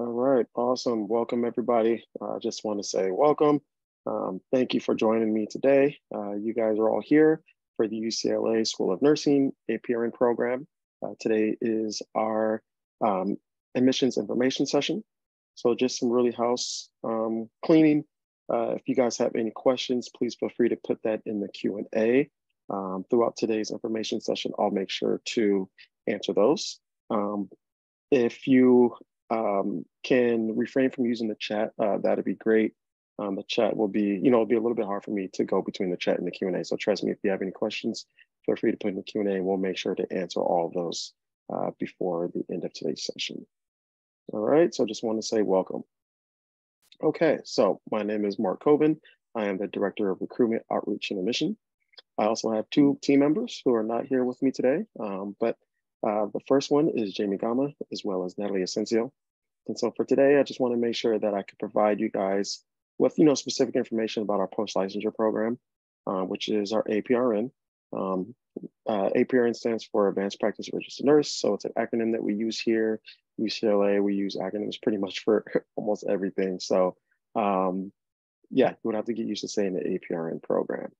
All right, awesome. Welcome, everybody. I uh, just want to say welcome. Um, thank you for joining me today. Uh, you guys are all here for the UCLA School of Nursing APRN program. Uh, today is our um, admissions information session. So just some really house um, cleaning. Uh, if you guys have any questions, please feel free to put that in the Q&A. Um, throughout today's information session, I'll make sure to answer those. Um, if you um, can refrain from using the chat, uh, that'd be great. Um, the chat will be, you know, it'll be a little bit hard for me to go between the chat and the Q&A. So trust me, if you have any questions, feel free to put in the Q&A and we'll make sure to answer all of those uh, before the end of today's session. All right, so I just want to say welcome. Okay, so my name is Mark Coven. I am the Director of Recruitment, Outreach, and Admission. I also have two team members who are not here with me today, um, but uh, the first one is Jamie Gama, as well as Natalie Asensio. And so for today, I just want to make sure that I could provide you guys with you know specific information about our post-licensure program, uh, which is our APRN. Um, uh, APRN stands for Advanced Practice Registered Nurse, so it's an acronym that we use here. UCLA, we use acronyms pretty much for almost everything. So um, yeah, you would have to get used to saying the APRN program.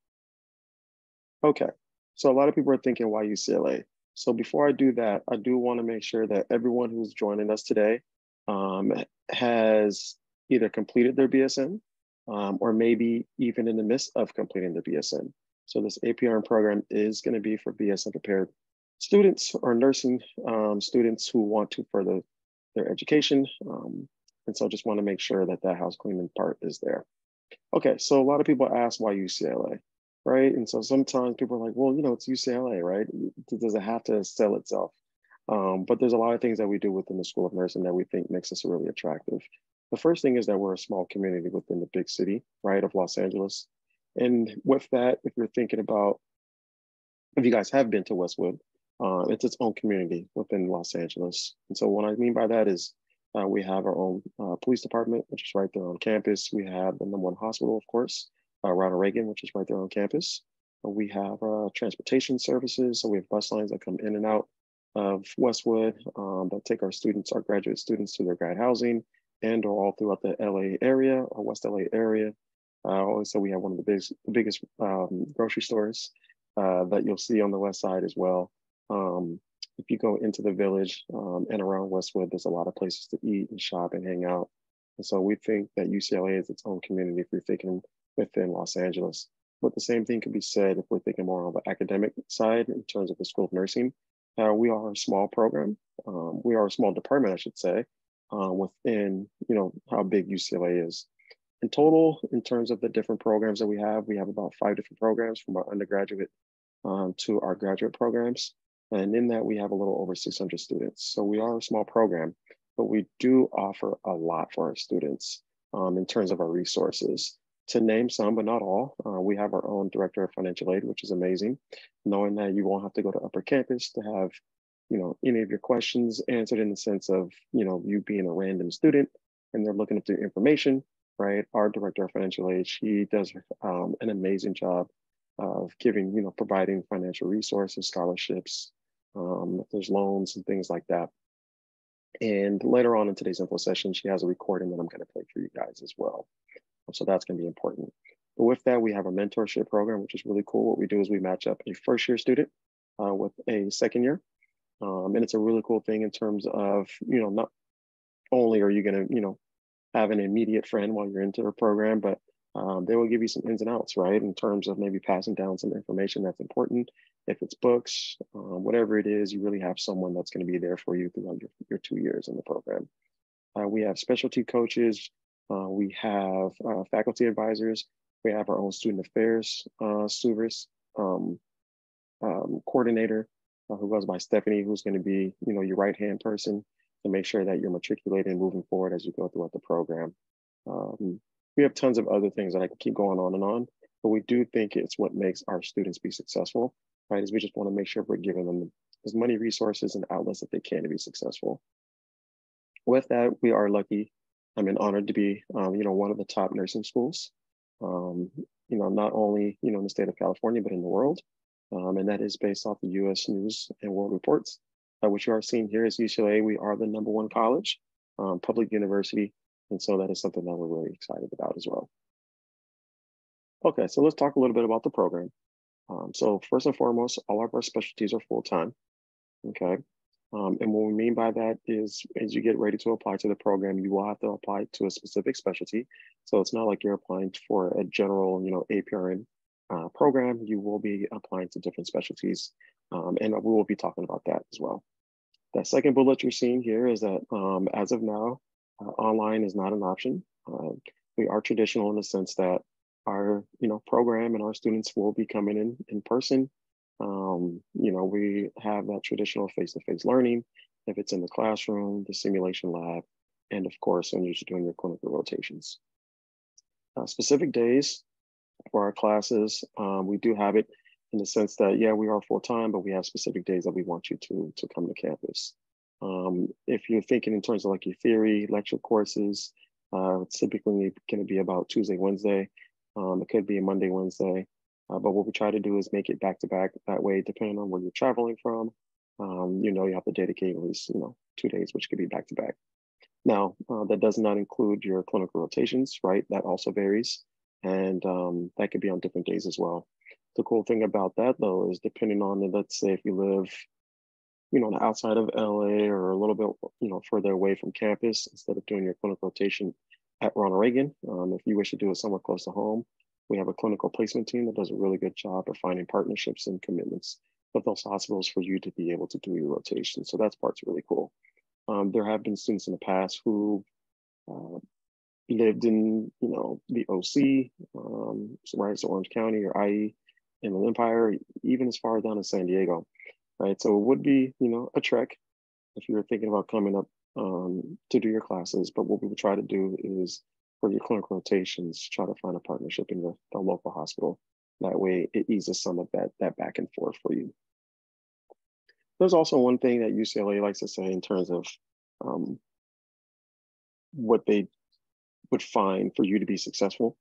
Okay, so a lot of people are thinking, why UCLA? So before I do that, I do want to make sure that everyone who's joining us today um, has either completed their BSN um, or maybe even in the midst of completing the BSN. So this APRN program is going to be for BSN prepared students or nursing um, students who want to further their education. Um, and so I just want to make sure that that house cleaning part is there. Okay, so a lot of people ask why UCLA? Right? And so sometimes people are like, well, you know, it's UCLA, right? Does it have to sell itself? Um, but there's a lot of things that we do within the School of Nursing that we think makes us really attractive. The first thing is that we're a small community within the big city, right, of Los Angeles. And with that, if you're thinking about, if you guys have been to Westwood, uh, it's its own community within Los Angeles. And so what I mean by that is uh, we have our own uh, police department, which is right there on campus. We have the number one hospital, of course uh, Ronald Reagan, which is right there on campus. Uh, we have uh, transportation services, so we have bus lines that come in and out of Westwood um, that take our students, our graduate students to their grad housing and or all throughout the LA area or West LA area. Uh, also, we have one of the biggest, biggest um, grocery stores uh, that you'll see on the west side as well. Um, if you go into the village um, and around Westwood, there's a lot of places to eat and shop and hang out. And so we think that UCLA is its own community if you're thinking within Los Angeles. But the same thing could be said if we're thinking more on the academic side in terms of the School of Nursing. Uh, we are a small program. Um, we are a small department, I should say, uh, within you know how big UCLA is. In total, in terms of the different programs that we have, we have about five different programs from our undergraduate um, to our graduate programs. And in that, we have a little over 600 students. So we are a small program, but we do offer a lot for our students um, in terms of our resources to name some, but not all, uh, we have our own director of financial aid, which is amazing. Knowing that you won't have to go to upper campus to have, you know, any of your questions answered in the sense of, you know, you being a random student and they're looking up your information, right? Our director of financial aid, she does um, an amazing job of giving, you know, providing financial resources, scholarships, um, there's loans and things like that. And later on in today's info session, she has a recording that I'm going to play for you guys as well. So that's going to be important. But with that, we have a mentorship program, which is really cool. What we do is we match up a first year student uh, with a second year. Um, and it's a really cool thing in terms of, you know, not only are you going to, you know, have an immediate friend while you're into the program, but um, they will give you some ins and outs, right? In terms of maybe passing down some information that's important. If it's books, uh, whatever it is, you really have someone that's going to be there for you throughout your, your two years in the program. Uh, we have specialty coaches we have uh, faculty advisors. We have our own student affairs uh, service um, um, coordinator uh, who goes by Stephanie, who's going to be, you know, your right hand person to make sure that you're matriculating and moving forward as you go throughout the program. Um, we have tons of other things that I can keep going on and on, but we do think it's what makes our students be successful, right? Is we just want to make sure we're giving them as many resources and outlets that they can to be successful. With that, we are lucky I'm honored to be, um, you know, one of the top nursing schools, um, you know, not only, you know, in the state of California, but in the world. Um, and that is based off the US News and World Reports, uh, which you are seeing here is UCLA. We are the number one college um, public university. And so that is something that we're really excited about as well. Okay, so let's talk a little bit about the program. Um, so first and foremost, all of our specialties are full-time, okay? Um, and what we mean by that is as you get ready to apply to the program, you will have to apply to a specific specialty. So it's not like you're applying for a general, you know, APRN uh, program. You will be applying to different specialties. Um, and we will be talking about that as well. That second bullet you're seeing here is that um, as of now, uh, online is not an option. Uh, we are traditional in the sense that our you know program and our students will be coming in in person. Um, you know, we have that traditional face-to-face learning. If it's in the classroom, the simulation lab, and of course, when you're doing your clinical rotations. Uh, specific days for our classes, um, we do have it in the sense that, yeah, we are full-time, but we have specific days that we want you to, to come to campus. Um, if you're thinking in terms of like your theory, lecture courses, uh, it's typically going to be about Tuesday, Wednesday. Um, it could be a Monday, Wednesday. Uh, but what we try to do is make it back to back that way, depending on where you're traveling from. Um, you know, you have to dedicate at least, you know, two days, which could be back to back. Now, uh, that does not include your clinical rotations, right? That also varies. And um, that could be on different days as well. The cool thing about that, though, is depending on, let's say, if you live, you know, outside of LA or a little bit, you know, further away from campus, instead of doing your clinical rotation at Ronald Reagan, um, if you wish to do it somewhere close to home, we have a clinical placement team that does a really good job of finding partnerships and commitments with those hospitals for you to be able to do your rotation. So that's part's really cool. Um, there have been students in the past who uh, lived in, you know, the OC, um, right, so Orange County or IE, Inland Empire, even as far down as San Diego, right? So it would be, you know, a trek if you were thinking about coming up um, to do your classes. But what we would try to do is for your clinical rotations, try to find a partnership in the, the local hospital. That way it eases some of that, that back and forth for you. There's also one thing that UCLA likes to say in terms of um, what they would find for you to be successful.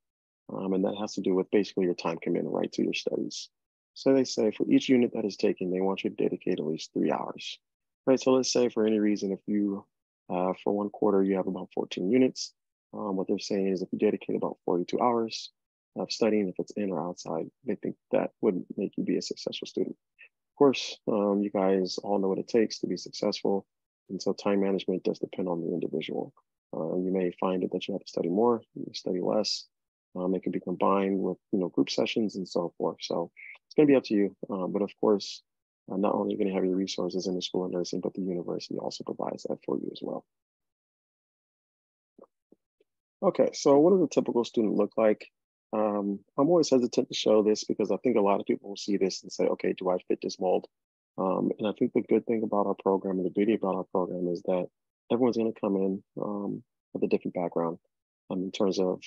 Um, and that has to do with basically your time commitment right to your studies. So they say for each unit that is taken, they want you to dedicate at least three hours, right? So let's say for any reason, if you, uh, for one quarter, you have about 14 units, um, what they're saying is if you dedicate about 42 hours of studying, if it's in or outside, they think that would make you be a successful student. Of course, um, you guys all know what it takes to be successful. And so time management does depend on the individual. Uh, you may find it that you have to study more, you study less. Um, it can be combined with you know group sessions and so forth. So it's going to be up to you. Um, but of course, uh, not only are you going to have your resources in the School of Nursing, but the university also provides that for you as well. Okay, so what does a typical student look like? Um, I'm always hesitant to show this because I think a lot of people will see this and say, okay, do I fit this mold? Um, and I think the good thing about our program and the beauty about our program is that everyone's going to come in um, with a different background um, in terms of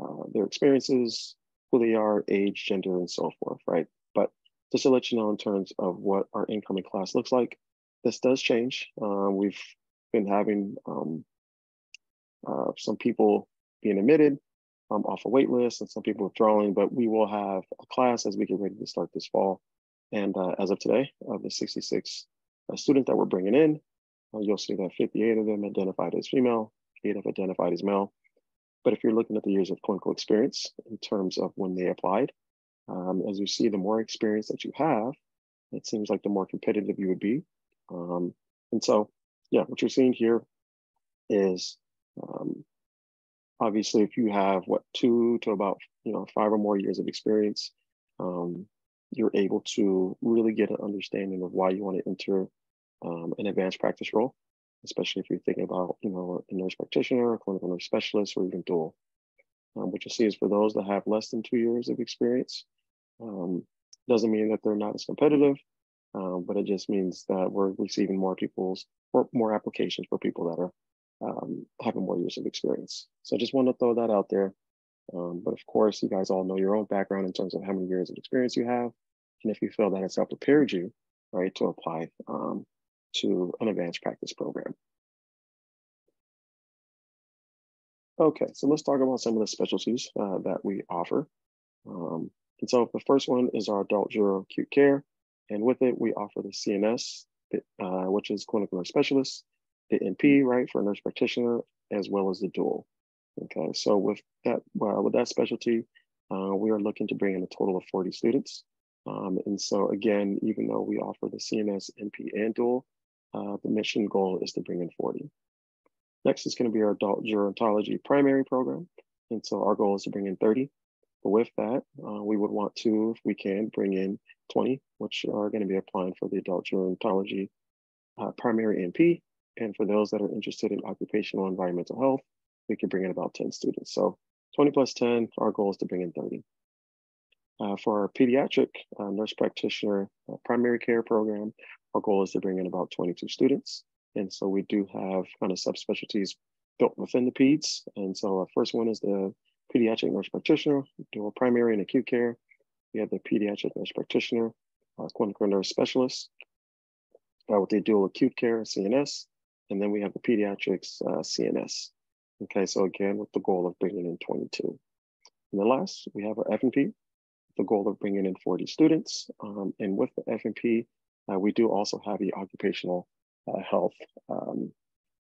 uh, their experiences, who they are, age, gender, and so forth, right? But just to let you know in terms of what our incoming class looks like, this does change. Uh, we've been having um, uh, some people being admitted um, off a wait list and some people withdrawing, but we will have a class as we get ready to start this fall. And uh, as of today, of the 66 uh, students that we're bringing in, uh, you'll see that 58 of them identified as female, eight have identified as male. But if you're looking at the years of clinical experience in terms of when they applied, um, as you see, the more experience that you have, it seems like the more competitive you would be. Um, and so, yeah, what you're seeing here is um, obviously, if you have what two to about you know five or more years of experience, um, you're able to really get an understanding of why you want to enter um, an advanced practice role, especially if you're thinking about you know a nurse practitioner, a clinical nurse specialist, or even dual. Um, what you'll see is for those that have less than two years of experience, um, doesn't mean that they're not as competitive, um, but it just means that we're receiving more people's or more applications for people that are um, having more years of experience. So I just want to throw that out there. Um, but of course, you guys all know your own background in terms of how many years of experience you have. And if you feel that it's helped prepared you, right, to apply um, to an advanced practice program. Okay, so let's talk about some of the specialties uh, that we offer. Um, and so the first one is our adult gero acute care. And with it, we offer the CNS, uh, which is clinical nurse specialist, the NP, right, for a nurse practitioner, as well as the dual. Okay, so with that, well, with that specialty, uh, we are looking to bring in a total of 40 students. Um, and so again, even though we offer the CNS, NP, and dual, uh, the mission goal is to bring in 40. Next is gonna be our adult gerontology primary program. And so our goal is to bring in 30. But with that, uh, we would want to, if we can, bring in 20, which are gonna be applying for the adult gerontology uh, primary NP. And for those that are interested in occupational environmental health, we can bring in about 10 students. So 20 plus 10, our goal is to bring in 30. Uh, for our pediatric uh, nurse practitioner uh, primary care program, our goal is to bring in about 22 students. And so we do have kind of subspecialties built within the peds. And so our first one is the pediatric nurse practitioner, dual primary and acute care. We have the pediatric nurse practitioner, uh, clinical nurse specialist, uh, with the dual acute care, CNS. And then we have the pediatrics uh, CNS. Okay, so again, with the goal of bringing in 22. And then last, we have our FNP, the goal of bringing in 40 students. Um, and with the FNP, uh, we do also have the occupational uh, health um,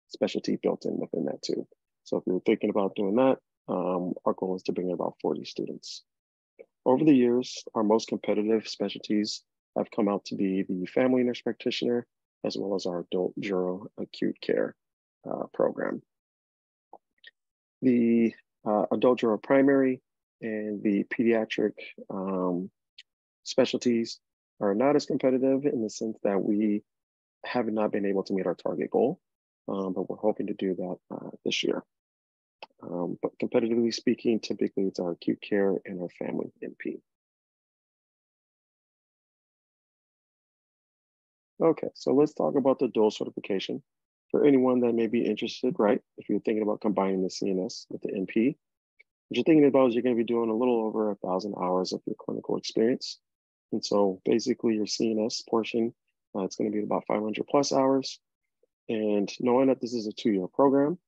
specialty built in within that too. So if you're thinking about doing that, um, our goal is to bring in about 40 students. Over the years, our most competitive specialties have come out to be the family nurse practitioner, as well as our adult gero acute care uh, program. The uh, adult gero primary and the pediatric um, specialties are not as competitive in the sense that we have not been able to meet our target goal, um, but we're hoping to do that uh, this year. Um, but competitively speaking, typically it's our acute care and our family NP. Okay, so let's talk about the dual certification. For anyone that may be interested, right, if you're thinking about combining the CNS with the NP, what you're thinking about is you're going to be doing a little over a thousand hours of your clinical experience. And so basically your CNS portion, uh, it's going to be about 500 plus hours. And knowing that this is a two-year program,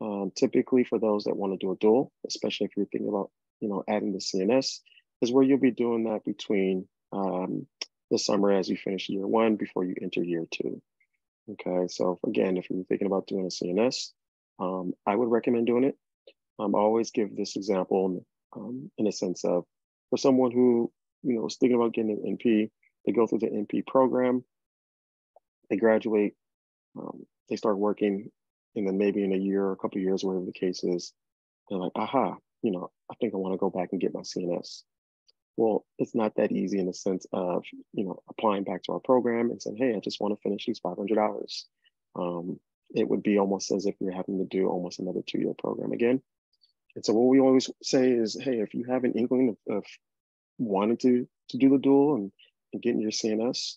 um, typically for those that want to do a dual, especially if you're thinking about, you know, adding the CNS, is where you'll be doing that between um, the summer as you finish year one before you enter year two. Okay, so again, if you're thinking about doing a CNS, um, I would recommend doing it um, I always give this example um, in a sense of for someone who you know is thinking about getting an NP, they go through the NP program, they graduate, um, they start working, and then maybe in a year or a couple years, whatever the case is, they're like, aha, you know, I think I want to go back and get my CNS. Well, it's not that easy in the sense of, you know, applying back to our program and saying, hey, I just want to finish these 500 hours. Um, it would be almost as if you're having to do almost another two-year program again. And so what we always say is, hey, if you have an inkling of, of wanting to to do the dual and, and getting your CNS,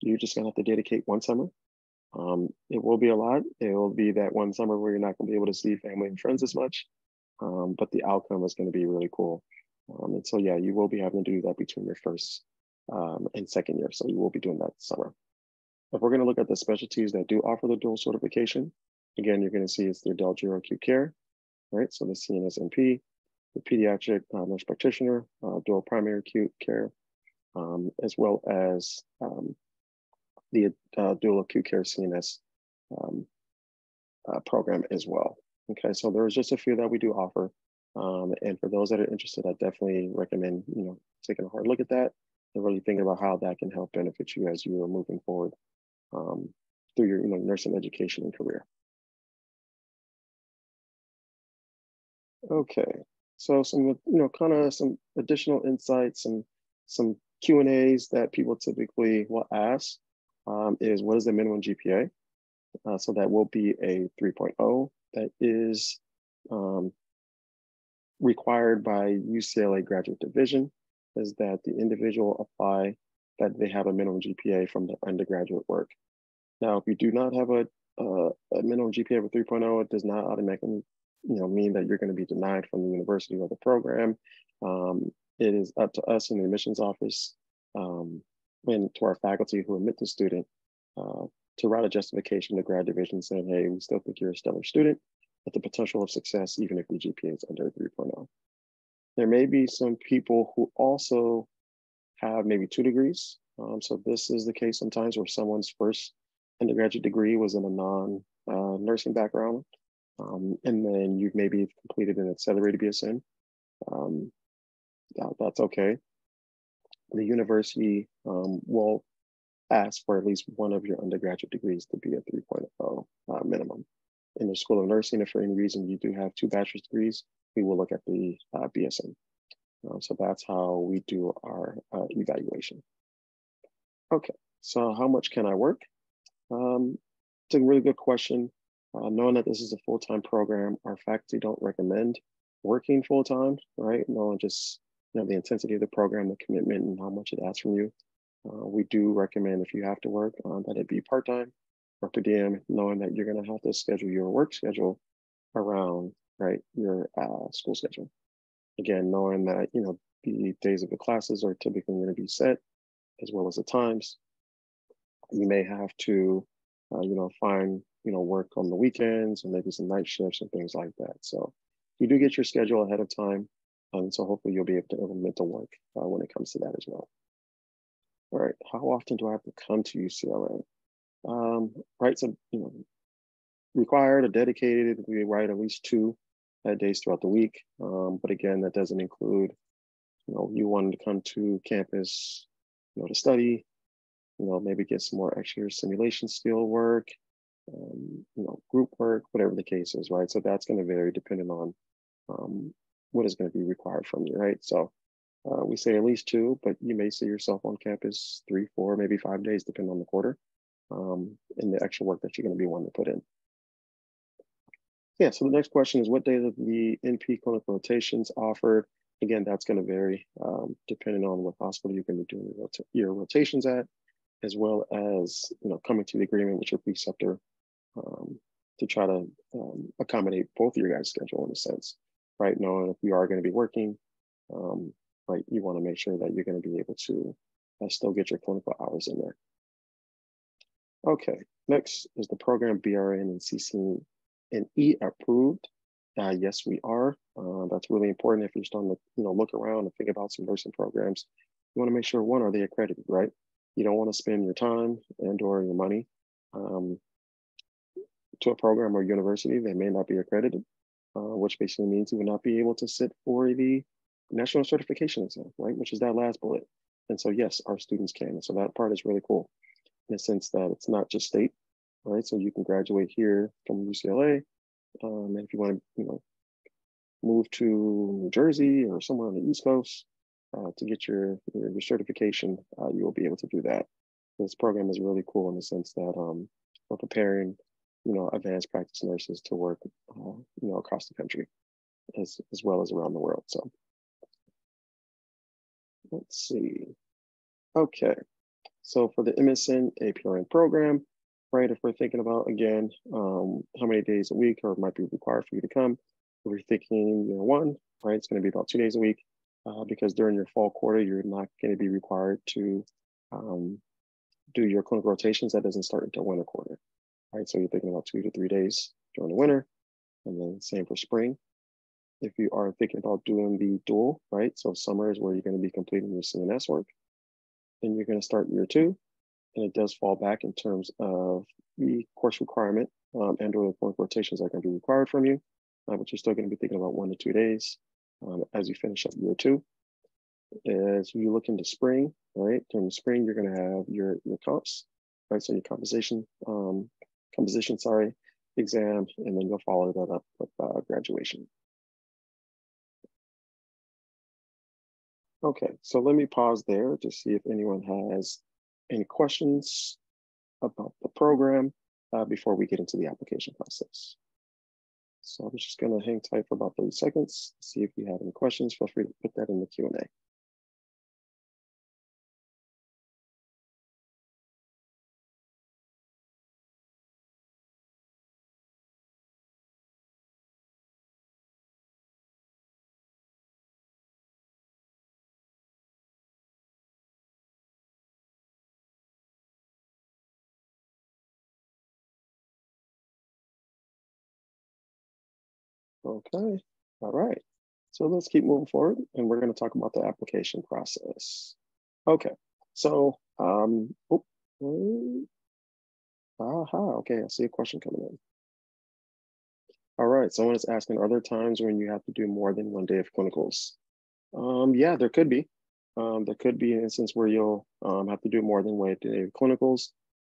you're just gonna have to dedicate one summer. Um, it will be a lot. It will be that one summer where you're not gonna be able to see family and friends as much, um, but the outcome is gonna be really cool. Um, and so yeah, you will be having to do that between your first um, and second year. So you will be doing that summer. If we're gonna look at the specialties that do offer the dual certification, again, you're gonna see it's the adult gero acute care, right? So the CNSNP, the pediatric uh, nurse practitioner, uh, dual primary acute care, um, as well as um, the uh, dual acute care CNS um, uh, program as well. Okay, so there's just a few that we do offer. Um, and for those that are interested, I definitely recommend, you know, taking a hard look at that and really thinking about how that can help benefit you as you are moving forward um, through your, you know, nursing education and career. Okay, so some you know kind of some additional insights, some some Q and A's that people typically will ask um, is what is the minimum GPA? Uh, so that will be a 3.0 that is um, required by UCLA Graduate Division is that the individual apply that they have a minimum GPA from the undergraduate work. Now, if you do not have a, uh, a minimum GPA of a 3.0, it does not automatically you know, mean that you're going to be denied from the university or the program. Um, it is up to us in the admissions office um, and to our faculty who admit the student uh, to write a justification to grad division saying, hey, we still think you're a stellar student with the potential of success, even if your GPA is under 3.0. There may be some people who also have maybe two degrees. Um, so this is the case sometimes where someone's first undergraduate degree was in a non uh, nursing background, um, and then you've maybe completed an accelerated BSN, um, that, that's okay. The university um, will ask for at least one of your undergraduate degrees to be a 3.0 uh, minimum. In the School of Nursing, if for any reason you do have two bachelor's degrees, we will look at the uh, BSN. Uh, so that's how we do our uh, evaluation. Okay, so how much can I work? Um, it's a really good question. Uh, knowing that this is a full-time program, our faculty don't recommend working full-time, right? Knowing just you know, the intensity of the program, the commitment, and how much it asks from you. Uh, we do recommend if you have to work uh, that it be part-time per diem, knowing that you're going to have to schedule your work schedule around right your uh, school schedule. Again, knowing that you know the days of the classes are typically going to be set, as well as the times. You may have to, uh, you know, find you know work on the weekends and maybe some night shifts and things like that. So you do get your schedule ahead of time, and so hopefully you'll be able to implement the work uh, when it comes to that as well. All right, how often do I have to come to UCLA? Um, right, so you know, required or dedicated, we write at least two uh, days throughout the week. Um, but again, that doesn't include, you know, you wanted to come to campus, you know, to study, you know, maybe get some more extra simulation skill work, um, you know, group work, whatever the case is, right? So that's going to vary depending on um, what is going to be required from you, right? So uh, we say at least two, but you may see yourself on campus three, four, maybe five days, depending on the quarter um, and the extra work that you're going to be wanting to put in. Yeah, so the next question is what days of the NP clinical rotations offered? Again, that's going to vary um, depending on what hospital you're going to be doing your, rota your, rotations at, as well as you know coming to the agreement with your preceptor um, to try to um, accommodate both of your guys' schedule in a sense, right? Knowing if you are going to be working, um, you want to make sure that you're going to be able to uh, still get your clinical hours in there. Okay, next is the program BRN and CC and E approved. Uh, yes, we are. Uh, that's really important if you're starting to you know look around and think about some nursing programs. You want to make sure one are they accredited, right? You don't want to spend your time and or your money um, to a program or university that may not be accredited, uh, which basically means you will not be able to sit for the national certification exam, right? Which is that last bullet. And so yes, our students can. And so that part is really cool in the sense that it's not just state, right? So you can graduate here from UCLA, um, and if you want to, you know, move to New Jersey or somewhere on the East Coast uh, to get your, your, your certification, uh, you will be able to do that. This program is really cool in the sense that um, we're preparing, you know, advanced practice nurses to work, uh, you know, across the country, as as well as around the world. So, let's see. Okay, so for the MSN APRN program, right? If we're thinking about, again, um, how many days a week or might be required for you to come, if you're thinking year one, right, it's going to be about two days a week uh, because during your fall quarter, you're not going to be required to um, do your clinical rotations. That doesn't start until winter quarter, right? So you're thinking about two to three days during the winter and then same for spring. If you are thinking about doing the dual, right? So summer is where you're going to be completing your CNS work. Then you're going to start year two and it does fall back in terms of the course requirement um, and or the point rotations that are going to be required from you, uh, but you're still going to be thinking about one to two days um, as you finish up year two. As you look into spring, right, during the spring, you're going to have your, your comps, right, so your composition, um, composition, sorry, exam, and then you'll follow that up with uh, graduation. Okay, so let me pause there to see if anyone has any questions about the program uh, before we get into the application process. So I'm just gonna hang tight for about 30 seconds, see if you have any questions. Feel free to put that in the Q&A. Okay, all right. So let's keep moving forward and we're gonna talk about the application process. Okay, so, um, oh, aha, okay, I see a question coming in. All right, someone is asking, are there times when you have to do more than one day of clinicals? Um, yeah, there could be. Um, there could be an instance where you'll um, have to do more than one day of clinicals.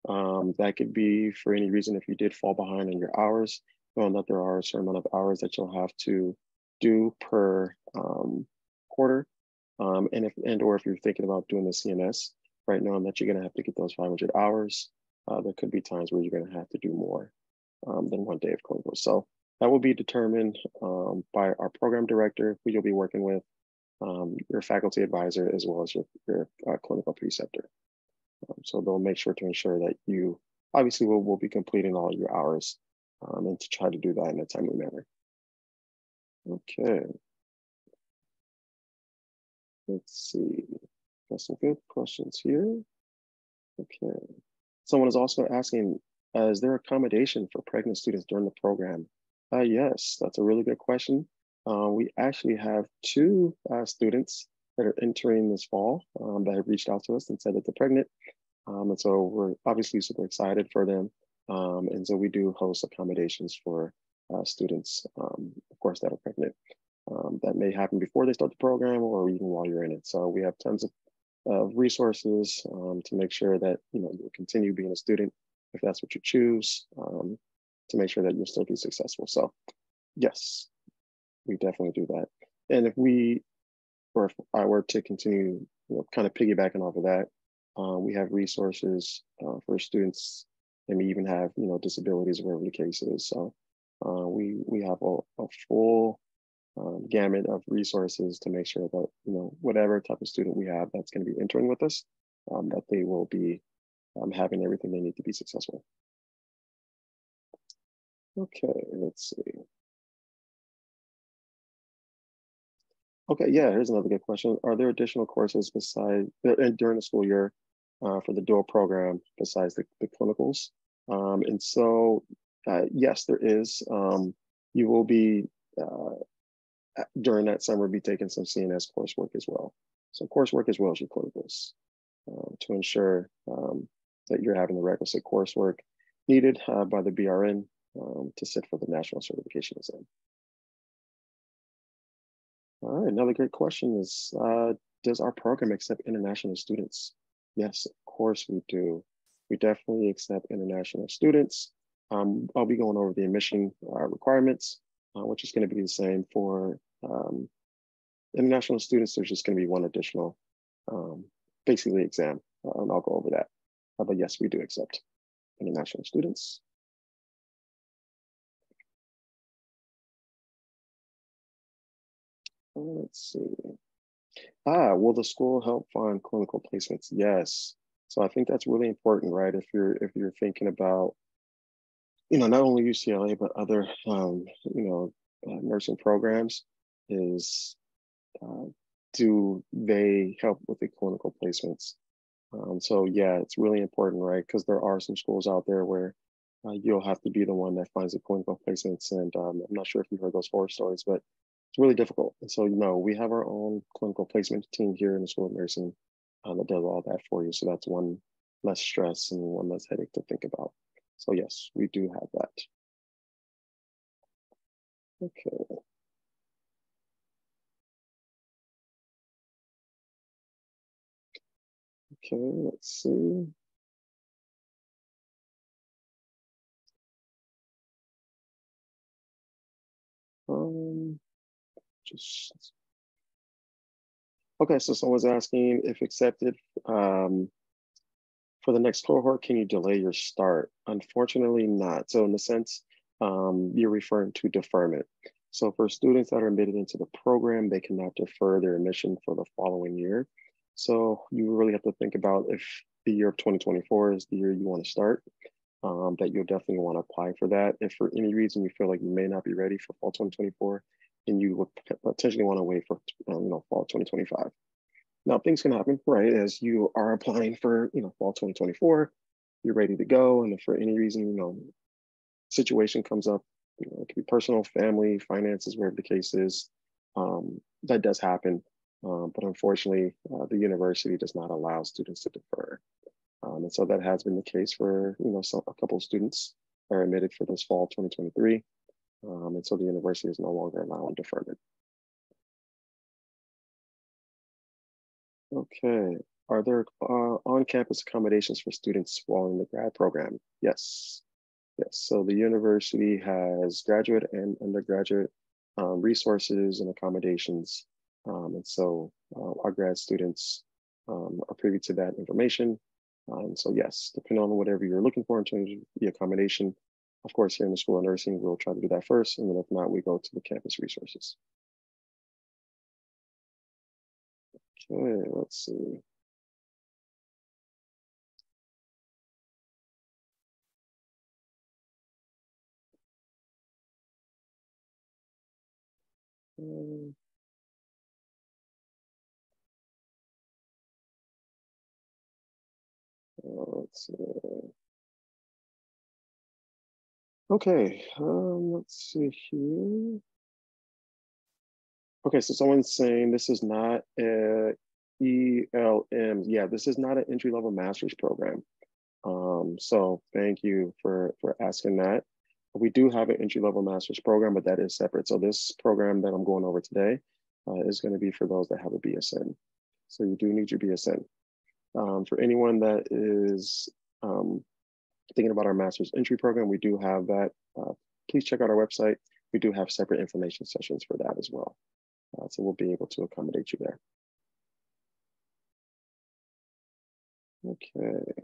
Um, that could be for any reason if you did fall behind on your hours, knowing that there are a certain amount of hours that you'll have to do per um, quarter. Um, and if and or if you're thinking about doing the CNS, right, knowing that you're gonna have to get those 500 hours, uh, there could be times where you're gonna have to do more um, than one day of clinical. So that will be determined um, by our program director, who you'll be working with, um, your faculty advisor, as well as your, your uh, clinical preceptor. Um, so they'll make sure to ensure that you obviously will, will be completing all your hours um, and to try to do that in a timely manner. Okay. Let's see. Got some good questions here. Okay. Someone is also asking, uh, is there accommodation for pregnant students during the program? Uh, yes, that's a really good question. Uh, we actually have two uh, students that are entering this fall um, that have reached out to us and said that they're pregnant. Um, and so we're obviously super excited for them. Um, and so we do host accommodations for uh, students, um, of course, that are pregnant. Um, that may happen before they start the program or even while you're in it. So we have tons of, of resources um, to make sure that you know you continue being a student if that's what you choose to make sure that you'll still be successful. So yes, we definitely do that. And if we, or if I were to continue, you know, kind of piggybacking off of that, uh, we have resources uh, for students, and we even have, you know, disabilities, wherever the case is. So uh, we we have a, a full um, gamut of resources to make sure that you know whatever type of student we have that's going to be entering with us, um, that they will be um, having everything they need to be successful. Okay, let's see. Okay, yeah, here's another good question. Are there additional courses besides uh, during the school year uh, for the dual program besides the, the clinicals? Um, and so, uh, yes, there is. Um, you will be, uh, during that summer, be taking some CNS coursework as well. So coursework as well as your clinicals uh, to ensure um, that you're having the requisite coursework needed uh, by the BRN um, to sit for the national certification exam. All right, another great question is, uh, does our program accept international students? Yes, of course we do. We definitely accept international students. Um, I'll be going over the admission uh, requirements, uh, which is gonna be the same for um, international students. There's just gonna be one additional, um, basically exam, uh, and I'll go over that. Uh, but yes, we do accept international students. Let's see. Ah, will the school help find clinical placements? Yes. So I think that's really important, right? If you're if you're thinking about, you know, not only UCLA but other, um, you know, uh, nursing programs, is uh, do they help with the clinical placements? Um, so yeah, it's really important, right? Because there are some schools out there where uh, you'll have to be the one that finds the clinical placements, and um, I'm not sure if you heard those horror stories, but it's really difficult. And so, you know, we have our own clinical placement team here in the School of Nursing uh, that does all that for you. So that's one less stress and one less headache to think about. So yes, we do have that. Okay. Okay, let's see. Um, okay. So someone's asking if accepted um, for the next cohort, can you delay your start? Unfortunately, not. So in a sense, um, you're referring to deferment. So for students that are admitted into the program, they cannot defer their admission for the following year. So you really have to think about if the year of 2024 is the year you want to start, um, that you'll definitely want to apply for that. If for any reason you feel like you may not be ready for fall 2024, and you would potentially want to wait for um, you know fall 2025. Now things can happen, right? As you are applying for you know fall 2024, you're ready to go, and if for any reason you know situation comes up, you know, it could be personal, family, finances, wherever the case is. Um, that does happen, um, but unfortunately, uh, the university does not allow students to defer, um, and so that has been the case for you know some, a couple of students are admitted for this fall 2023. Um, and so the university is no longer allowing deferment. Okay, are there uh, on-campus accommodations for students following the grad program? Yes. Yes, so the university has graduate and undergraduate um, resources and accommodations. Um, and so uh, our grad students um, are privy to that information. Um, so yes, depending on whatever you're looking for in terms of the accommodation, of course, here in the School of Nursing, we'll try to do that first. And then if not, we go to the campus resources. Okay, let's see. Um, uh, let's see. Okay, um, let's see here. Okay, so someone's saying this is not a ELM. Yeah, this is not an entry level master's program. Um, so thank you for for asking that. We do have an entry level master's program, but that is separate. So this program that I'm going over today uh, is going to be for those that have a BSN. So you do need your BSN. Um, for anyone that is um, thinking about our master's entry program, we do have that. Uh, please check out our website. We do have separate information sessions for that as well. Uh, so we'll be able to accommodate you there. Okay.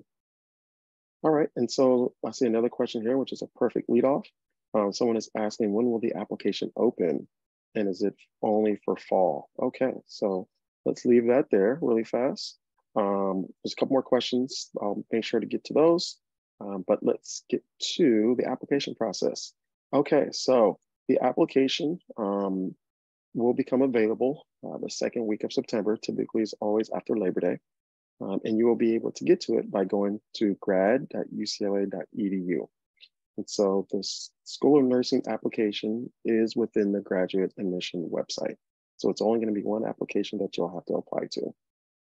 All right, and so I see another question here, which is a perfect lead off. Um, someone is asking, when will the application open? And is it only for fall? Okay, so let's leave that there really fast. Um, there's a couple more questions. I'll make sure to get to those, um, but let's get to the application process. Okay, so the application um, will become available uh, the second week of September, typically is always after Labor Day. Um, and you will be able to get to it by going to grad.ucla.edu. And so the School of Nursing application is within the graduate admission website. So it's only going to be one application that you'll have to apply to.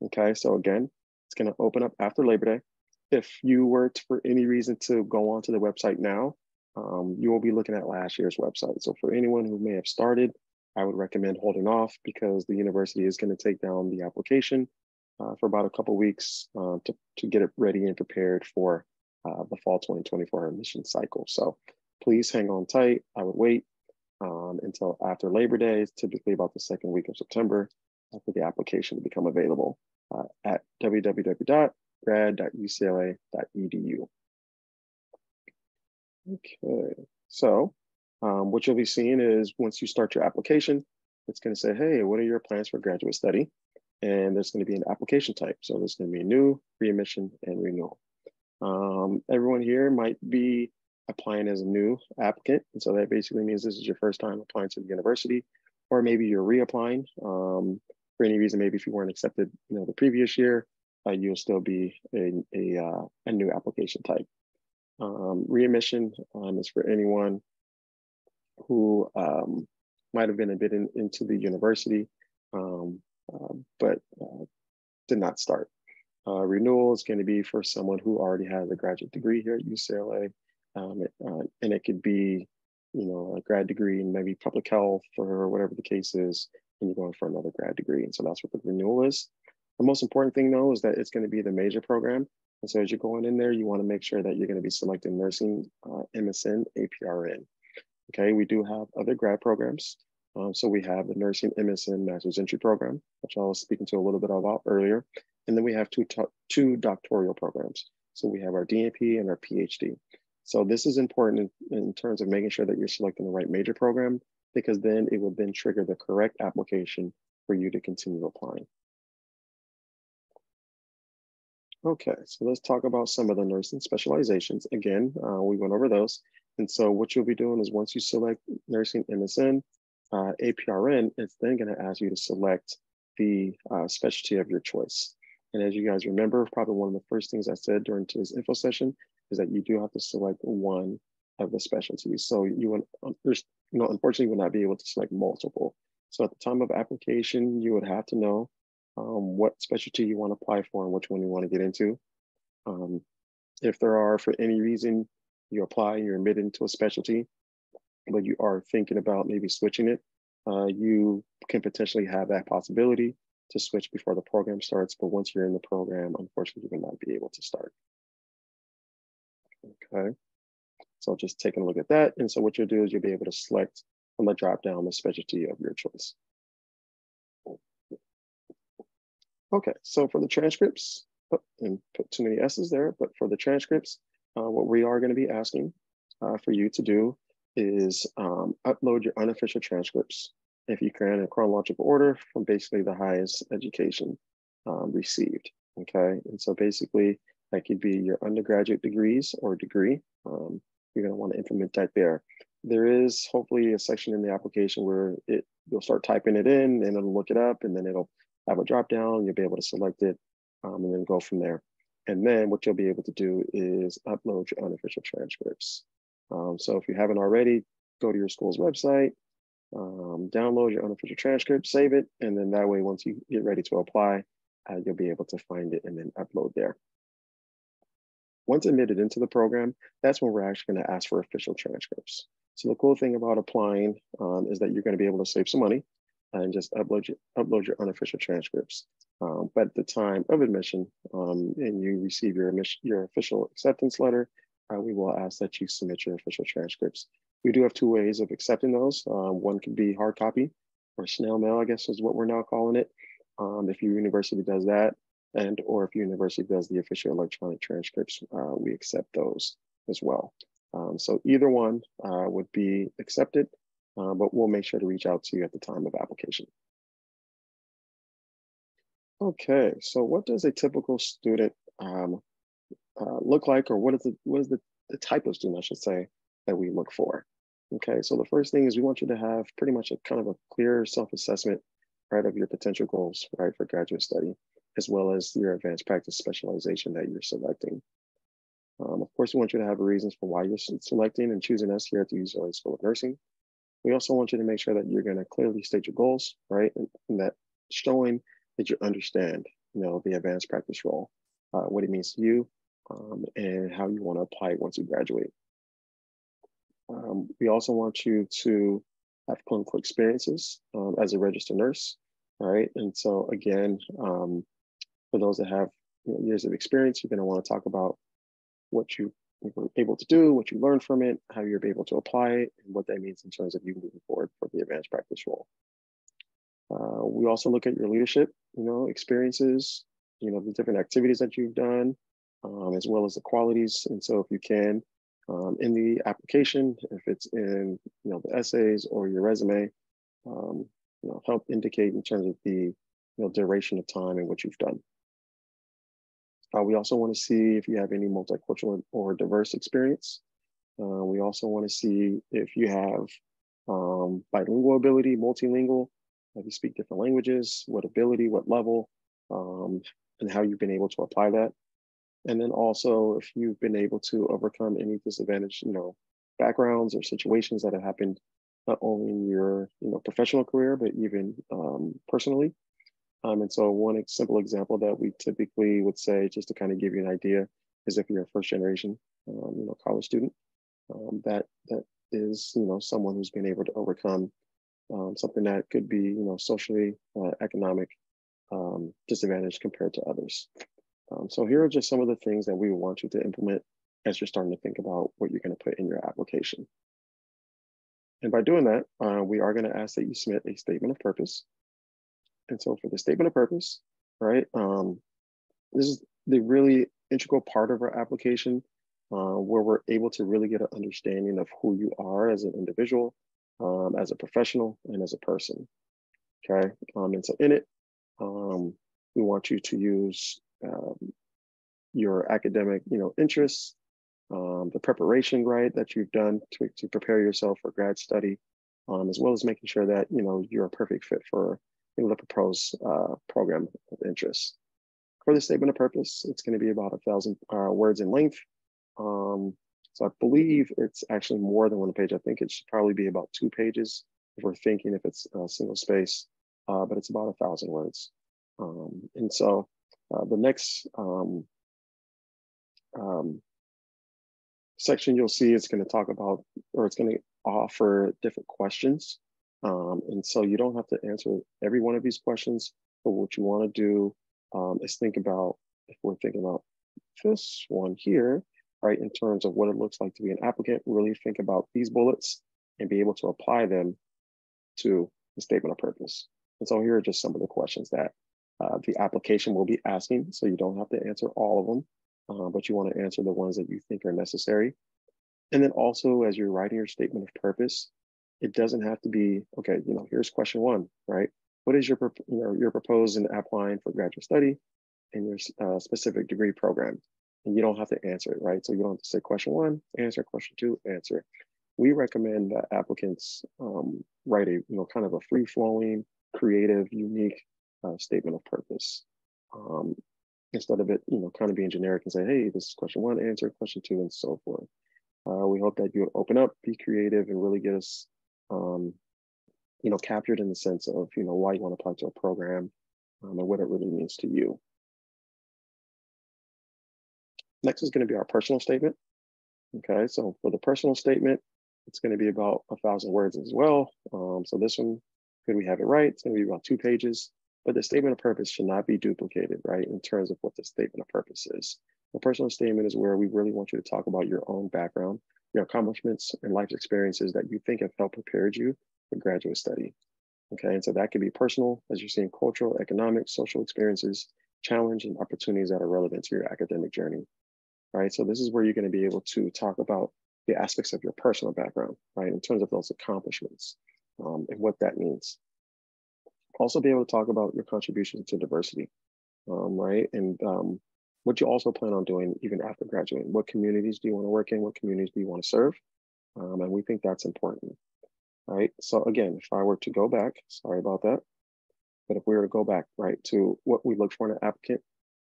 Okay, so again, it's going to open up after Labor Day. If you were to, for any reason to go onto the website now, um, you will be looking at last year's website. So for anyone who may have started, I would recommend holding off because the university is going to take down the application uh, for about a couple weeks uh, to, to get it ready and prepared for uh, the fall 2024 admission cycle. So please hang on tight. I would wait um, until after Labor Day, typically about the second week of September, for the application to become available uh, at www.grad.ucla.edu. Okay, so um, what you'll be seeing is once you start your application, it's going to say, hey, what are your plans for graduate study? and there's going to be an application type. So there's going to be new, readmission, and renewal. Um, everyone here might be applying as a new applicant. And so that basically means this is your first time applying to the university, or maybe you're reapplying um, for any reason. Maybe if you weren't accepted, you know, the previous year, uh, you'll still be a, a, uh, a new application type. Um, readmission um, is for anyone who um, might have been admitted into the university um, uh, but uh, did not start. Uh, renewal is going to be for someone who already has a graduate degree here at UCLA, um, it, and it could be, you know, a grad degree in maybe public health or whatever the case is, and you're going for another grad degree. And so that's what the renewal is. The most important thing though is that it's going to be the major program. And so as you're going in there, you want to make sure that you're going to be selecting nursing, uh, MSN, APRN. Okay, we do have other grad programs. Um, so we have the Nursing MSN Master's Entry Program, which I was speaking to a little bit about earlier. And then we have two, two doctoral programs. So we have our DNP and our PhD. So this is important in, in terms of making sure that you're selecting the right major program, because then it will then trigger the correct application for you to continue applying. Okay, so let's talk about some of the nursing specializations. Again, uh, we went over those. And so what you'll be doing is once you select nursing MSN, uh, APRN, it's then going to ask you to select the uh, specialty of your choice. And as you guys remember, probably one of the first things I said during today's info session is that you do have to select one of the specialties. So you would, um, there's, you know, unfortunately, you would not be able to select multiple. So at the time of application, you would have to know um, what specialty you want to apply for and which one you want to get into. Um, if there are, for any reason, you apply, and you're admitted into a specialty, but you are thinking about maybe switching it, uh, you can potentially have that possibility to switch before the program starts. But once you're in the program, unfortunately, you will not be able to start. Okay, so just taking a look at that. And so what you'll do is you'll be able to select from the drop down the specialty of your choice. Okay, so for the transcripts, oh, and put too many S's there, but for the transcripts, uh, what we are gonna be asking uh, for you to do is um, upload your unofficial transcripts if you can in chronological order from basically the highest education um, received, okay? And so basically that could be your undergraduate degrees or degree. Um, you're gonna wanna implement that there. There is hopefully a section in the application where it you'll start typing it in and it'll look it up and then it'll have a drop down, you'll be able to select it um, and then go from there. And then what you'll be able to do is upload your unofficial transcripts. Um, so if you haven't already, go to your school's website, um, download your unofficial transcript, save it, and then that way, once you get ready to apply, uh, you'll be able to find it and then upload there. Once admitted into the program, that's when we're actually going to ask for official transcripts. So the cool thing about applying um, is that you're going to be able to save some money and just upload your, upload your unofficial transcripts. Um, but at the time of admission um, and you receive your, your official acceptance letter, uh, we will ask that you submit your official transcripts. We do have two ways of accepting those. Um, one could be hard copy or snail mail, I guess is what we're now calling it. Um, if your university does that, and or if your university does the official electronic transcripts, uh, we accept those as well. Um, so either one uh, would be accepted, uh, but we'll make sure to reach out to you at the time of application. Okay, so what does a typical student um, uh, look like, or what is the what is the, the type of student I should say that we look for? Okay, so the first thing is we want you to have pretty much a kind of a clear self-assessment, right, of your potential goals, right, for graduate study, as well as your advanced practice specialization that you're selecting. Um, of course, we want you to have reasons for why you're selecting and choosing us here at the UCLA School of Nursing. We also want you to make sure that you're going to clearly state your goals, right, and, and that showing that you understand, you know, the advanced practice role, uh, what it means to you, um, and how you want to apply it once you graduate. Um, we also want you to have clinical experiences um, as a registered nurse, right? And so again, um, for those that have you know, years of experience, you're going to want to talk about what you were able to do, what you learned from it, how you're able to apply it, and what that means in terms of you moving forward for the advanced practice role. Uh, we also look at your leadership, you know, experiences, you know, the different activities that you've done, um, as well as the qualities. And so if you can, um, in the application, if it's in, you know, the essays or your resume, um, you know, help indicate in terms of the, you know, duration of time and what you've done. Uh, we also want to see if you have any multicultural or diverse experience. Uh, we also want to see if you have um, bilingual ability, multilingual, if you speak different languages, what ability, what level, um, and how you've been able to apply that. And then also if you've been able to overcome any disadvantage, you know, backgrounds or situations that have happened not only in your you know professional career but even um, personally um, and so one simple example that we typically would say, just to kind of give you an idea, is if you're a first generation, um, you know, college student, um, that that is, you know, someone who's been able to overcome um, something that could be, you know, socially, uh, economic um, disadvantage compared to others. Um, so here are just some of the things that we want you to implement as you're starting to think about what you're going to put in your application. And by doing that, uh, we are going to ask that you submit a statement of purpose and so for the statement of purpose, right, um, this is the really integral part of our application uh, where we're able to really get an understanding of who you are as an individual, um, as a professional, and as a person. Okay, um, and so in it, um, we want you to use um, your academic, you know, interests, um, the preparation, right, that you've done to, to prepare yourself for grad study, um, as well as making sure that you know you're a perfect fit for in the proposed uh, program of interest. For the statement of purpose, it's going to be about a thousand uh, words in length. Um, so I believe it's actually more than one page. I think it should probably be about two pages if we're thinking if it's a single space, uh, but it's about a thousand words. Um, and so uh, the next um, um, section you'll see it's going to talk about, or it's going to offer different questions. Um, and so you don't have to answer every one of these questions, but what you want to do um, is think about, if we're thinking about this one here, right, in terms of what it looks like to be an applicant, really think about these bullets and be able to apply them to the statement of purpose. And so here are just some of the questions that uh, the application will be asking. So you don't have to answer all of them, uh, but you want to answer the ones that you think are necessary. And then also, as you're writing your statement of purpose, it doesn't have to be okay. You know, here's question one, right? What is your you know your proposed and applying for graduate study in your uh, specific degree program? And you don't have to answer it, right? So you don't have to say question one, answer question two, answer. We recommend that applicants um, write a you know kind of a free flowing, creative, unique uh, statement of purpose. Um, instead of it, you know, kind of being generic and say, hey, this is question one, answer question two, and so forth. Uh, we hope that you open up, be creative, and really get us, um, you know, captured in the sense of, you know, why you want to apply to a program um, and what it really means to you. Next is going to be our personal statement. Okay, so for the personal statement, it's going to be about a thousand words as well. Um, so this one, could we have it right? It's going to be about two pages. But the statement of purpose should not be duplicated, right, in terms of what the statement of purpose is. The personal statement is where we really want you to talk about your own background, your accomplishments and life experiences that you think have helped prepared you for graduate study. Okay, and so that can be personal, as you're seeing cultural, economic, social experiences, challenge, and opportunities that are relevant to your academic journey. Right, so this is where you're going to be able to talk about the aspects of your personal background, right, in terms of those accomplishments um, and what that means. Also be able to talk about your contributions to diversity, um, right? And um, what you also plan on doing even after graduating. What communities do you want to work in? What communities do you want to serve? Um, and we think that's important, right? So again, if I were to go back, sorry about that, but if we were to go back, right, to what we look for in an applicant,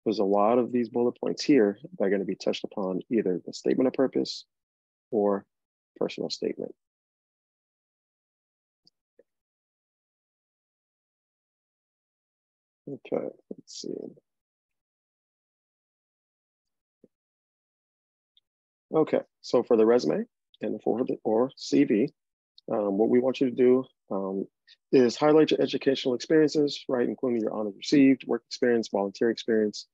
there's a lot of these bullet points here that are going to be touched upon either the statement of purpose or personal statement. Okay, let's see. Okay, so for the resume and for the or CV, um, what we want you to do um, is highlight your educational experiences, right, including your honors received, work experience, volunteer experience,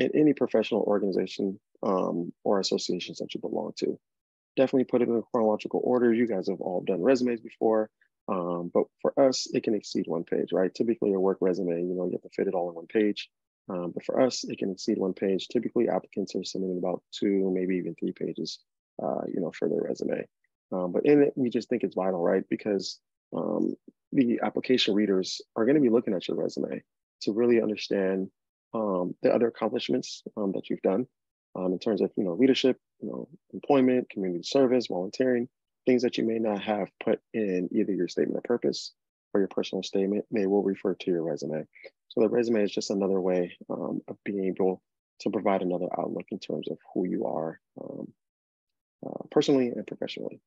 and any professional organization um, or associations that you belong to. Definitely put it in a chronological order. You guys have all done resumes before. Um, but for us, it can exceed one page, right? Typically, a work resume, you know, you have to fit it all in one page. Um, but for us, it can exceed one page. Typically, applicants are submitting about two, maybe even three pages, uh, you know, for their resume. Um, but in it, we just think it's vital, right? Because um, the application readers are going to be looking at your resume to really understand um, the other accomplishments um, that you've done in terms of, you know, leadership, you know, employment, community service, volunteering, things that you may not have put in either your statement of purpose or your personal statement, they will refer to your resume. So the resume is just another way um, of being able to provide another outlook in terms of who you are um, uh, personally and professionally.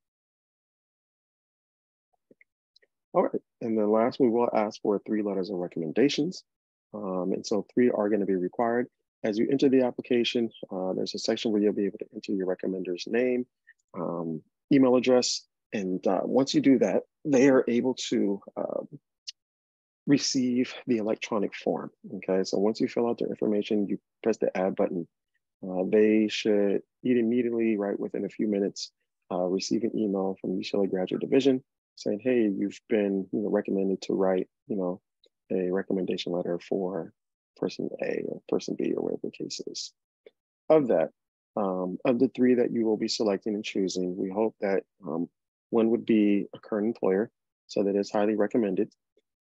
All right, and then last we will ask for three letters of recommendations. Um, and so three are gonna be required. As you enter the application, uh, there's a section where you'll be able to enter your recommender's name, um, email address. And uh, once you do that, they are able to um, receive the electronic form. Okay, so once you fill out their information, you press the add button. Uh, they should immediately, right within a few minutes, uh, receive an email from UCLA Graduate Division saying, "Hey, you've been you know, recommended to write, you know, a recommendation letter for person A or person B or whatever the case is." Of that, um, of the three that you will be selecting and choosing, we hope that um, one would be a current employer, so that is highly recommended.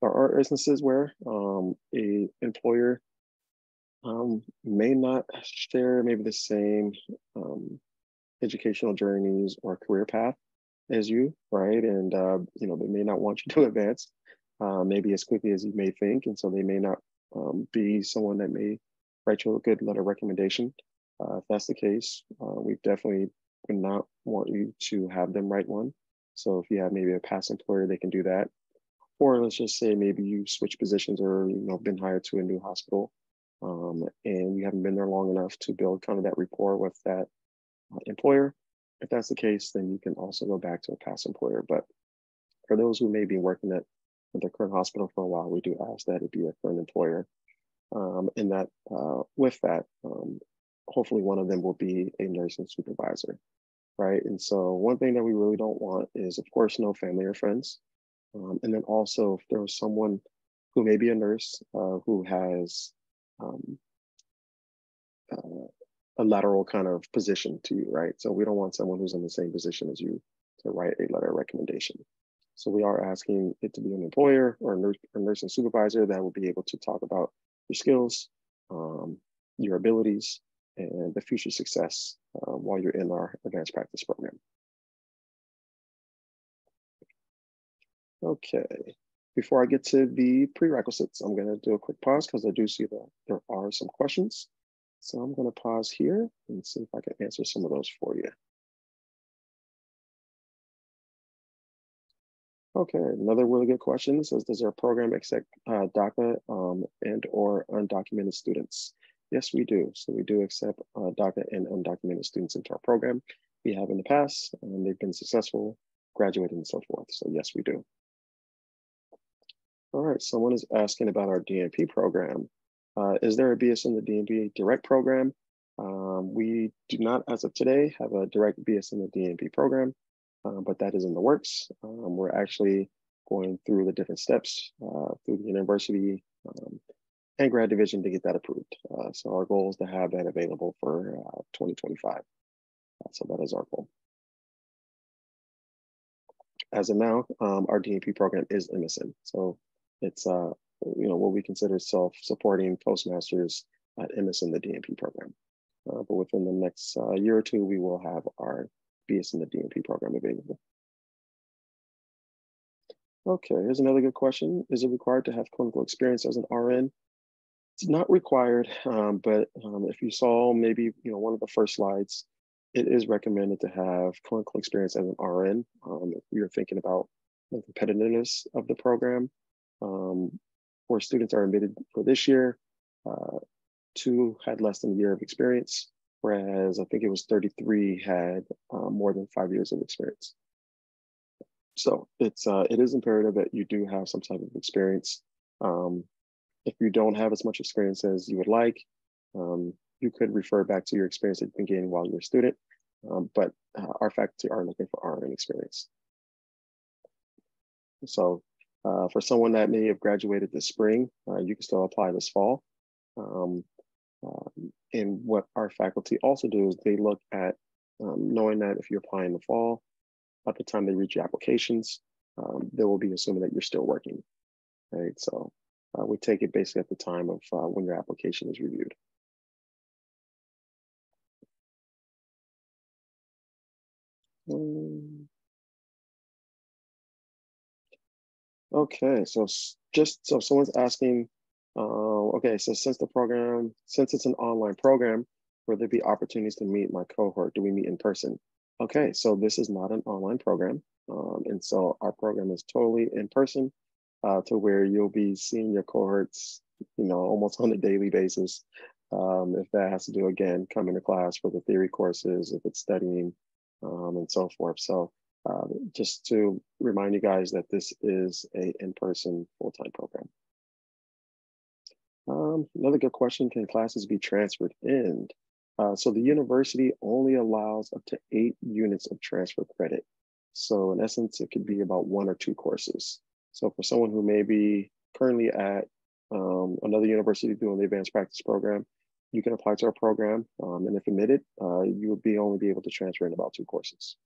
There are instances where um, a employer um, may not share maybe the same um, educational journeys or career path as you, right? And uh, you know they may not want you to advance uh, maybe as quickly as you may think, and so they may not um, be someone that may write you a good letter recommendation. Uh, if that's the case, uh, we definitely would not want you to have them write one. So if you have maybe a past employer, they can do that. Or let's just say maybe you switch positions or you know been hired to a new hospital, um, and you haven't been there long enough to build kind of that rapport with that uh, employer. if that's the case, then you can also go back to a past employer. But for those who may be working at, their current hospital for a while, we do ask that it be a current employer. Um, and that uh, with that, um, hopefully one of them will be a nursing supervisor, right? And so one thing that we really don't want is, of course, no family or friends. Um, and then also if there was someone who may be a nurse uh, who has um, uh, a lateral kind of position to you, right? So we don't want someone who's in the same position as you to write a letter of recommendation. So we are asking it to be an employer or a, nurse, a nursing supervisor that will be able to talk about your skills, um, your abilities, and the future success uh, while you're in our advanced practice program. Okay, before I get to the prerequisites, I'm gonna do a quick pause because I do see that there are some questions. So I'm gonna pause here and see if I can answer some of those for you. Okay, another really good question says, does our program accept uh, DACA um, and or undocumented students? Yes, we do. So we do accept uh, DACA and undocumented students into our program. We have in the past, and they've been successful, graduating and so forth. So yes, we do. All right, someone is asking about our DNP program. Uh, is there a BS in the DNP direct program? Um, we do not, as of today, have a direct BS in the DNP program, uh, but that is in the works. Um, we're actually going through the different steps uh, through the university um, and grad division to get that approved. Uh, so our goal is to have that available for uh, 2025. Uh, so that is our goal. As of now, um, our DNP program is MSN. So it's uh, you know what we consider self-supporting postmasters at in the DNP program. Uh, but within the next uh, year or two, we will have our BS in the DNP program available. Okay, here's another good question. Is it required to have clinical experience as an RN? It's not required, um, but um, if you saw maybe you know one of the first slides, it is recommended to have clinical experience as an RN. Um, if you're thinking about the competitiveness of the program, um, four students are admitted for this year. Uh, two had less than a year of experience, whereas I think it was 33 had uh, more than five years of experience. So it's uh, it is imperative that you do have some type of experience. Um, if you don't have as much experience as you would like, um, you could refer back to your experience that you've while you're a student. Um, but uh, our faculty are looking for RN experience. So uh, for someone that may have graduated this spring, uh, you can still apply this fall. Um, um, and what our faculty also do is they look at um, knowing that if you apply in the fall, by the time they reach your applications, um, they will be assuming that you're still working, right? So uh, we take it basically at the time of uh, when your application is reviewed. Okay, so just so someone's asking, uh, okay, so since the program, since it's an online program, will there be opportunities to meet my cohort? Do we meet in person? Okay, so this is not an online program. Um, and so our program is totally in person uh, to where you'll be seeing your cohorts, you know, almost on a daily basis. Um, if that has to do, again, coming to class for the theory courses, if it's studying um, and so forth. So uh, just to remind you guys that this is a in-person full-time program. Um, another good question, can classes be transferred in? Uh, so the university only allows up to eight units of transfer credit. So in essence, it could be about one or two courses. So for someone who may be currently at um, another university doing the advanced practice program, you can apply to our program. Um, and if admitted, uh, you would be only be able to transfer in about two courses.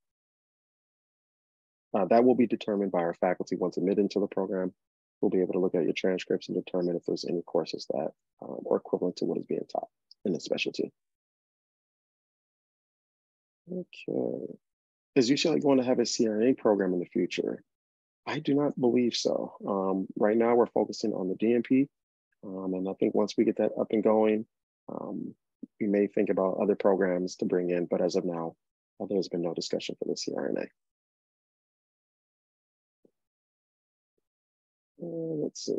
Uh, that will be determined by our faculty once admitted into the program. We'll be able to look at your transcripts and determine if there's any courses that um, are equivalent to what is being taught in the specialty. Okay. Is UCLA going to have a CRNA program in the future? I do not believe so. Um, right now, we're focusing on the DNP. Um, and I think once we get that up and going, um, we may think about other programs to bring in. But as of now, uh, there's been no discussion for the CRNA. Let's see.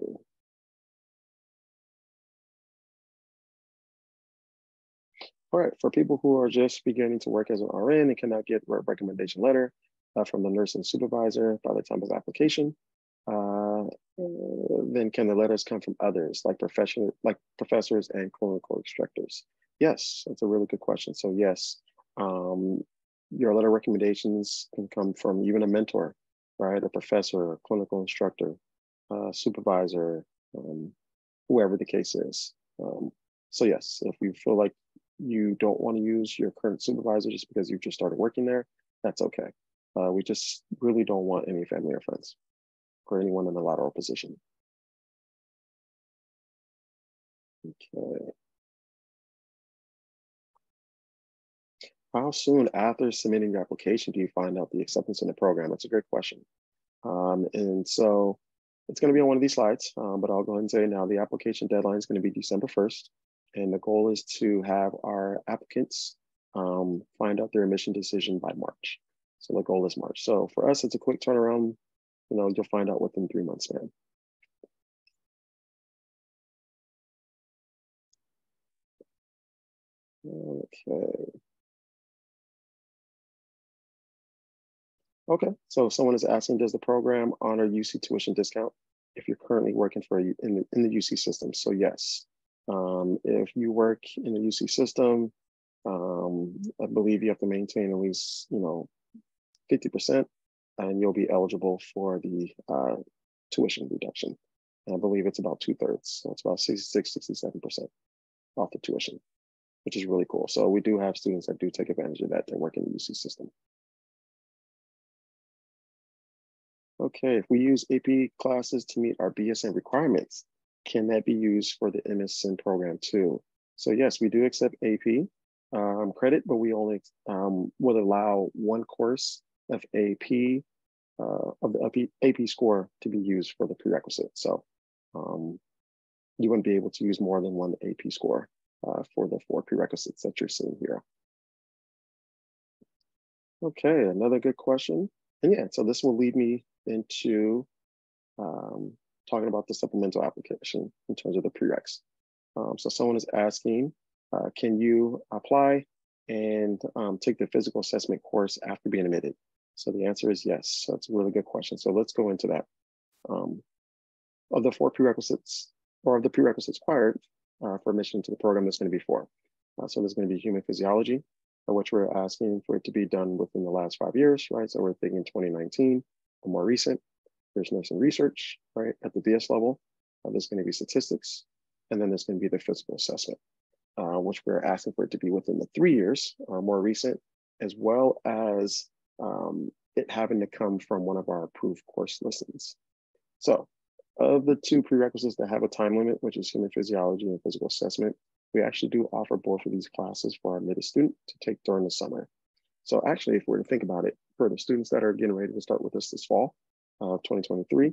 All right, for people who are just beginning to work as an RN and cannot get a recommendation letter uh, from the nursing supervisor by the time of application, uh, then can the letters come from others like professional, like professors and clinical instructors? Yes, that's a really good question. So yes, um, your letter recommendations can come from even a mentor, right? A professor, a clinical instructor, a supervisor, um, whoever the case is. Um, so yes, if you feel like you don't want to use your current supervisor just because you've just started working there, that's okay. Uh, we just really don't want any family or friends or anyone in a lateral position. Okay. How soon after submitting your application do you find out the acceptance in the program? That's a great question. Um, and so it's going to be on one of these slides, um, but I'll go ahead and say now the application deadline is going to be December 1st. And the goal is to have our applicants um, find out their admission decision by March. So the goal is March. So for us, it's a quick turnaround. You know, you'll find out within three months, man. Okay. Okay, so someone is asking, does the program honor UC tuition discount if you're currently working for a, in the in the UC system? So yes, um, if you work in the UC system, um, I believe you have to maintain at least you know 50%, and you'll be eligible for the uh, tuition reduction. And I believe it's about two thirds, so it's about 66, 67% off the tuition, which is really cool. So we do have students that do take advantage of that that work in the UC system. Okay, if we use AP classes to meet our BSN requirements, can that be used for the MSN program too? So yes, we do accept AP um, credit, but we only um, would allow one course of AP uh, of the AP, AP score to be used for the prerequisite. So um, you wouldn't be able to use more than one AP score uh, for the four prerequisites that you're seeing here. Okay, another good question. And yeah, so this will lead me into um, talking about the supplemental application in terms of the prereqs. Um, so someone is asking, uh, can you apply and um, take the physical assessment course after being admitted? So the answer is yes. So That's a really good question. So let's go into that. Um, of the four prerequisites, or of the prerequisites required uh, for admission to the program, there's going to be four. Uh, so there's going to be human physiology, which we're asking for it to be done within the last five years, right? So we're thinking 2019 or more recent. There's nursing research, right, at the BS level. Uh, there's going to be statistics, and then there's going to be the physical assessment, uh, which we're asking for it to be within the three years or more recent, as well as um, it having to come from one of our approved course listings. So of the two prerequisites that have a time limit, which is human physiology and physical assessment, we actually do offer both of these classes for our admitted student to take during the summer. So actually, if we're to think about it, for the students that are getting ready to start with us this fall of uh, 2023,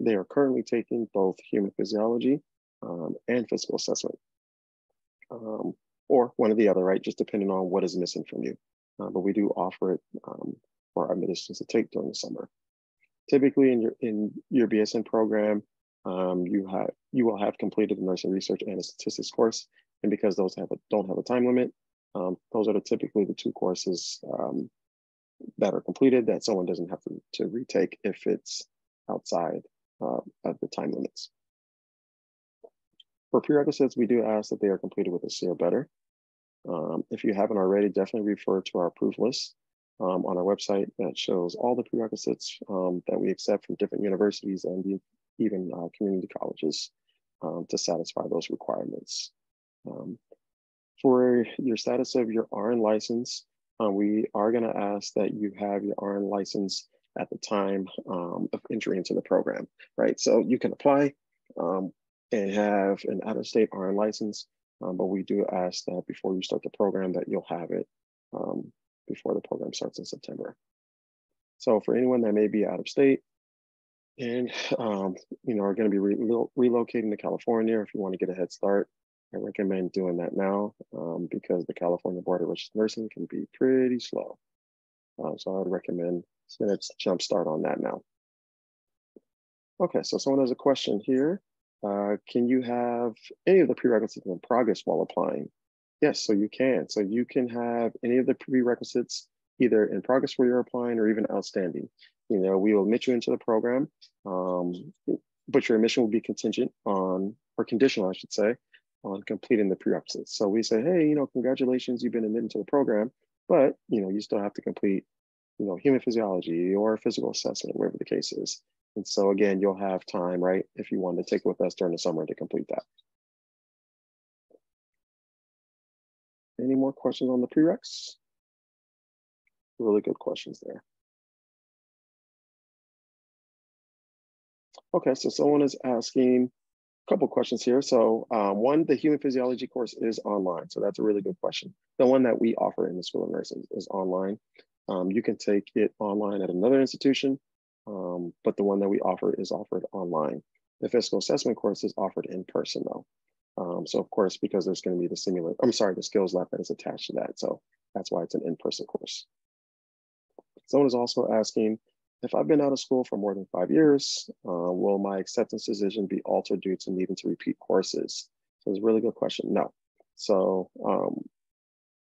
they are currently taking both human physiology um, and physical assessment, um, or one or the other, right? Just depending on what is missing from you. Uh, but we do offer it um, for our medicines to take during the summer. Typically, in your in your BSN program, um, you have you will have completed the nursing research and a statistics course, and because those have a, don't have a time limit, um, those are the, typically the two courses um, that are completed that someone doesn't have to, to retake if it's outside uh, of the time limits. For prerequisites, we do ask that they are completed with a C or better. Um, if you haven't already, definitely refer to our approved list um, on our website that shows all the prerequisites um, that we accept from different universities and even uh, community colleges um, to satisfy those requirements. Um, for your status of your RN license, uh, we are going to ask that you have your RN license at the time um, of entry into the program, right? So you can apply um, and have an out-of-state RN license, um, but we do ask that before you start the program that you'll have it um, before the program starts in September. So for anyone that may be out of state and um, you know are going to be re relocating to California, if you want to get a head start, I recommend doing that now um, because the California Board of Registered Nursing can be pretty slow. Uh, so I would recommend let's jump start on that now. Okay, so someone has a question here. Uh, can you have any of the prerequisites in progress while applying? Yes, so you can. So you can have any of the prerequisites either in progress where you're applying or even outstanding. You know, we will admit you into the program, um, but your admission will be contingent on, or conditional, I should say, on completing the prerequisites. So we say, hey, you know, congratulations, you've been admitted to the program, but you know, you still have to complete, you know, human physiology or physical assessment, whatever the case is. And so again, you'll have time, right, if you want to take it with us during the summer to complete that. Any more questions on the prereqs? Really good questions there. Okay, so someone is asking couple questions here. So um, one, the human physiology course is online. So that's a really good question. The one that we offer in the School of Nursing is online. Um, you can take it online at another institution, um, but the one that we offer is offered online. The physical assessment course is offered in person though. Um, so of course, because there's going to be the simulator, I'm sorry, the skills lab that is attached to that. So that's why it's an in-person course. Someone is also asking, if I've been out of school for more than five years, uh, will my acceptance decision be altered due to needing to repeat courses? So it's a really good question. No. So um,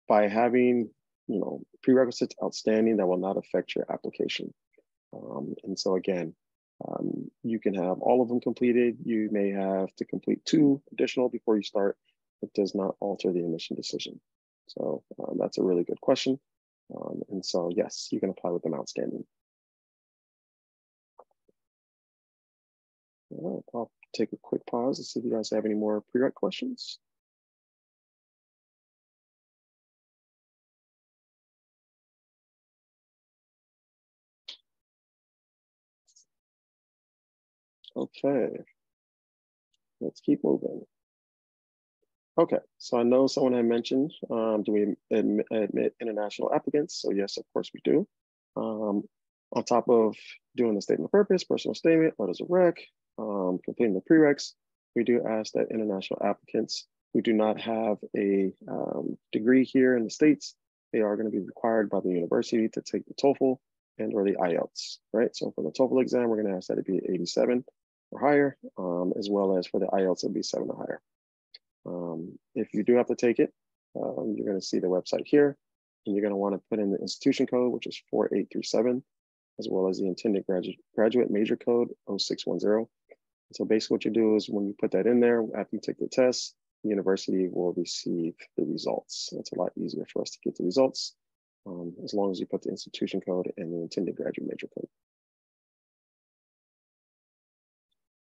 by having, you know, prerequisites outstanding, that will not affect your application. Um, and so again, um, you can have all of them completed. You may have to complete two additional before you start. It does not alter the admission decision. So um, that's a really good question. Um, and so yes, you can apply with them outstanding. All right, I'll take a quick pause to see if you guys have any more prereq questions. Okay, let's keep moving. Okay, so I know someone had mentioned, um, do we admit, admit, international applicants? So yes, of course we do. Um, on top of doing the statement of purpose, personal statement, letters of rec, um, completing the prereqs, we do ask that international applicants who do not have a um, degree here in the States, they are gonna be required by the university to take the TOEFL and or the IELTS, right? So for the TOEFL exam, we're gonna ask that it be 87 or higher, um, as well as for the IELTS, it'll be seven or higher. Um, if you do have to take it, um, you're going to see the website here, and you're going to want to put in the institution code, which is 4837, as well as the intended graduate, graduate major code 0610. So basically what you do is when you put that in there, after you take the test, the university will receive the results. It's a lot easier for us to get the results um, as long as you put the institution code and the intended graduate major code.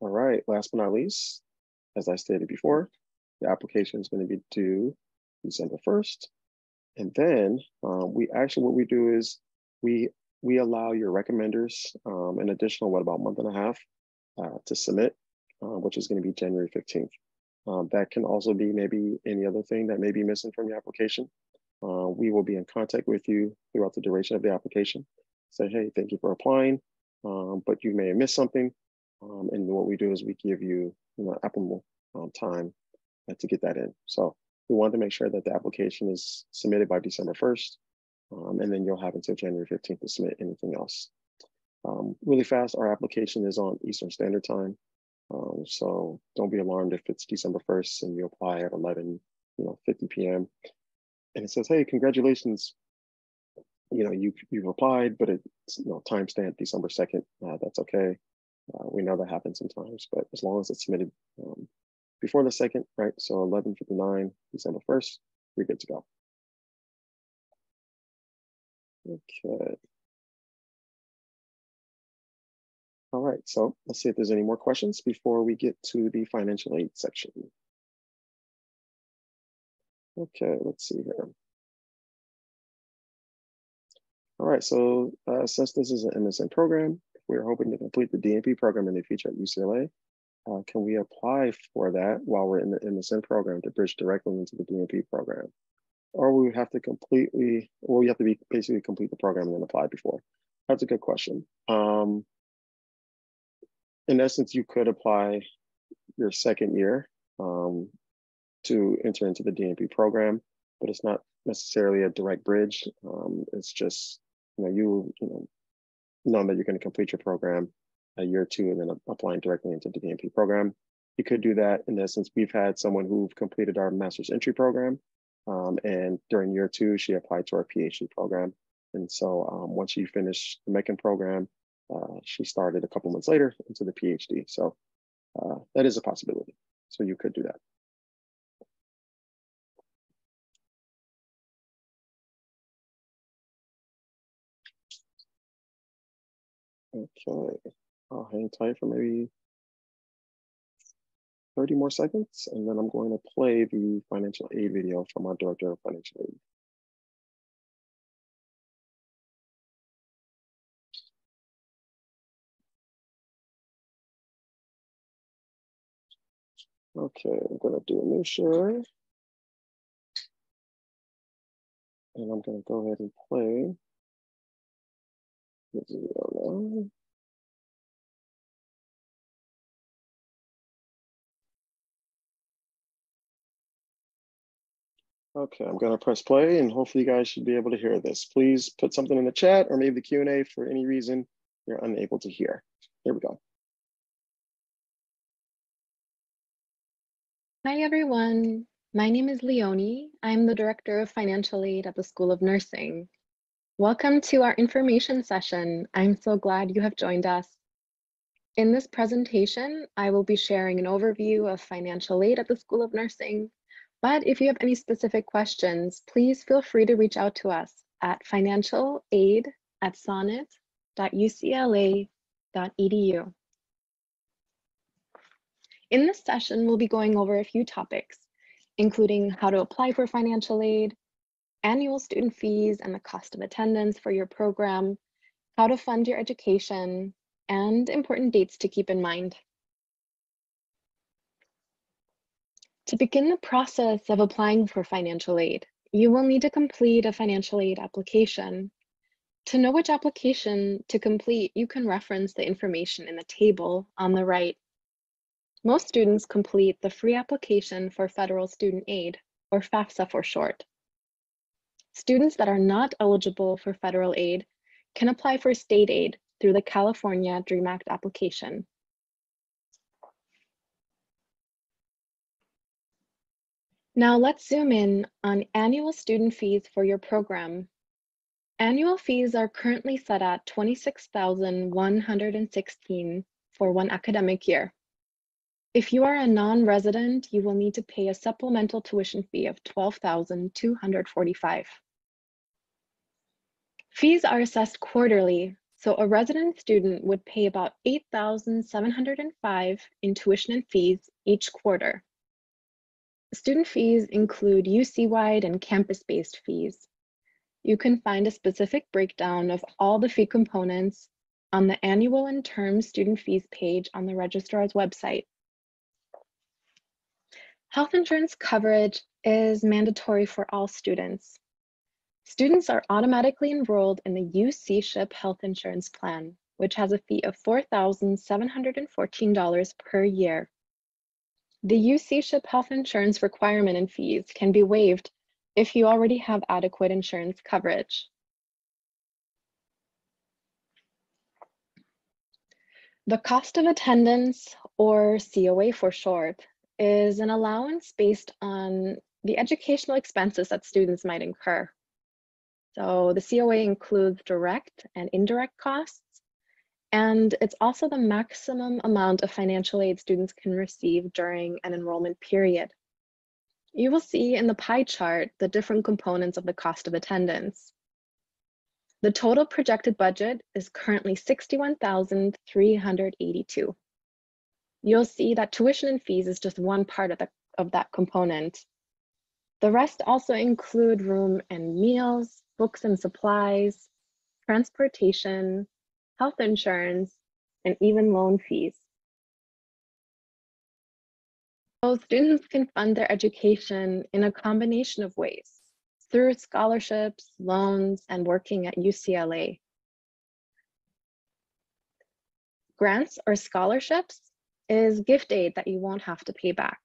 All right, last but not least, as I stated before, the application is going to be due December 1st. And then um, we actually, what we do is we we allow your recommenders um, an additional, what, about month and a half uh, to submit, uh, which is going to be January 15th. Um, that can also be maybe any other thing that may be missing from your application. Uh, we will be in contact with you throughout the duration of the application. Say, hey, thank you for applying, um, but you may have missed something. Um, and what we do is we give you, you know, ample um, time uh, to get that in. So we want to make sure that the application is submitted by December 1st, um, and then you'll have until January 15th to submit anything else. Um, really fast, our application is on Eastern Standard Time. Um, so don't be alarmed if it's December 1st and you apply at 11, you know, 50 p.m. And it says, hey, congratulations. You know, you, you've applied, but it's, you know, timestamp December 2nd. Uh, that's okay. Uh, we know that happens sometimes, but as long as it's submitted um, before the second, right? So 11:59, December 1st, we're good to go. Okay. All right, so let's see if there's any more questions before we get to the financial aid section. Okay, let's see here. All right, so uh, since this is an MSN program, we're hoping to complete the DNP program in the future at UCLA. Uh, can we apply for that while we're in the MSN program to bridge directly into the DNP program? Or we have to completely, or we have to be basically complete the program and then apply before? That's a good question. Um, in essence, you could apply your second year um, to enter into the DNP program, but it's not necessarily a direct bridge. Um, it's just, you know, you, you know, knowing that you're going to complete your program a year or two and then applying directly into the DNP program. You could do that in essence. We've had someone who've completed our master's entry program Um, and during year two, she applied to our PhD program. And so um, once she finished the MECN program, uh, she started a couple months later into the PhD. So uh, that is a possibility. So you could do that. Okay, I'll hang tight for maybe 30 more seconds, and then I'm going to play the financial aid video from our director of financial aid. Okay, I'm gonna do a new share. And I'm gonna go ahead and play. Okay, I'm gonna press play and hopefully you guys should be able to hear this. Please put something in the chat or maybe the Q&A for any reason you're unable to hear. Here we go. Hi, everyone. My name is Leonie. I'm the Director of Financial Aid at the School of Nursing. Welcome to our information session. I'm so glad you have joined us. In this presentation, I will be sharing an overview of financial aid at the School of Nursing. But if you have any specific questions, please feel free to reach out to us at financialaid at sonnet.ucla.edu. In this session, we'll be going over a few topics, including how to apply for financial aid, annual student fees and the cost of attendance for your program, how to fund your education, and important dates to keep in mind. To begin the process of applying for financial aid, you will need to complete a financial aid application. To know which application to complete, you can reference the information in the table on the right. Most students complete the free application for federal student aid, or FAFSA for short. Students that are not eligible for federal aid can apply for state aid through the California DREAM Act application. Now let's zoom in on annual student fees for your program. Annual fees are currently set at 26,116 for one academic year. If you are a non-resident, you will need to pay a supplemental tuition fee of 12,245. Fees are assessed quarterly, so a resident student would pay about 8,705 in tuition and fees each quarter. Student fees include UC-wide and campus-based fees. You can find a specific breakdown of all the fee components on the annual and term student fees page on the registrar's website. Health insurance coverage is mandatory for all students. Students are automatically enrolled in the UC SHIP health insurance plan, which has a fee of $4,714 per year the UC SHIP health insurance requirement and fees can be waived if you already have adequate insurance coverage. The cost of attendance, or COA for short, is an allowance based on the educational expenses that students might incur. So the COA includes direct and indirect costs, and it's also the maximum amount of financial aid students can receive during an enrollment period. You will see in the pie chart the different components of the cost of attendance. The total projected budget is currently 61,382. You'll see that tuition and fees is just one part of, the, of that component. The rest also include room and meals, books and supplies, transportation, health insurance, and even loan fees. So students can fund their education in a combination of ways, through scholarships, loans, and working at UCLA. Grants or scholarships is gift aid that you won't have to pay back.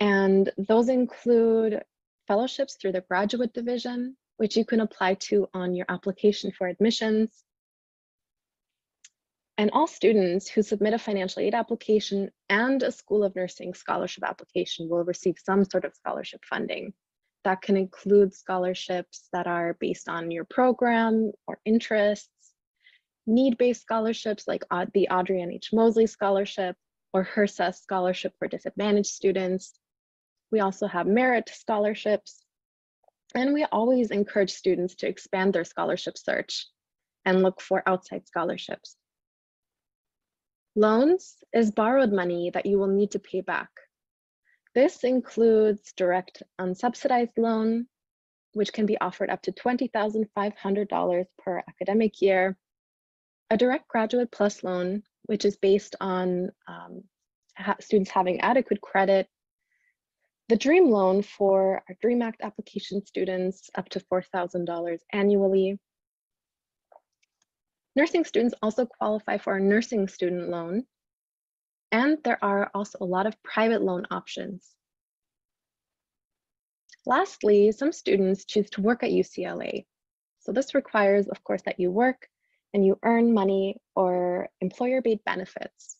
And those include fellowships through the graduate division, which you can apply to on your application for admissions. And all students who submit a financial aid application and a School of Nursing scholarship application will receive some sort of scholarship funding. That can include scholarships that are based on your program or interests, need-based scholarships like the Adrienne H. Mosley Scholarship or HRSA Scholarship for Disadvantaged Students. We also have merit scholarships. And we always encourage students to expand their scholarship search and look for outside scholarships. Loans is borrowed money that you will need to pay back. This includes direct unsubsidized loan, which can be offered up to $20,500 per academic year, a direct graduate plus loan, which is based on um, ha students having adequate credit, the DREAM loan for our DREAM Act application students up to $4,000 annually, Nursing students also qualify for a nursing student loan, and there are also a lot of private loan options. Lastly, some students choose to work at UCLA. So this requires, of course, that you work and you earn money or employer-paid benefits.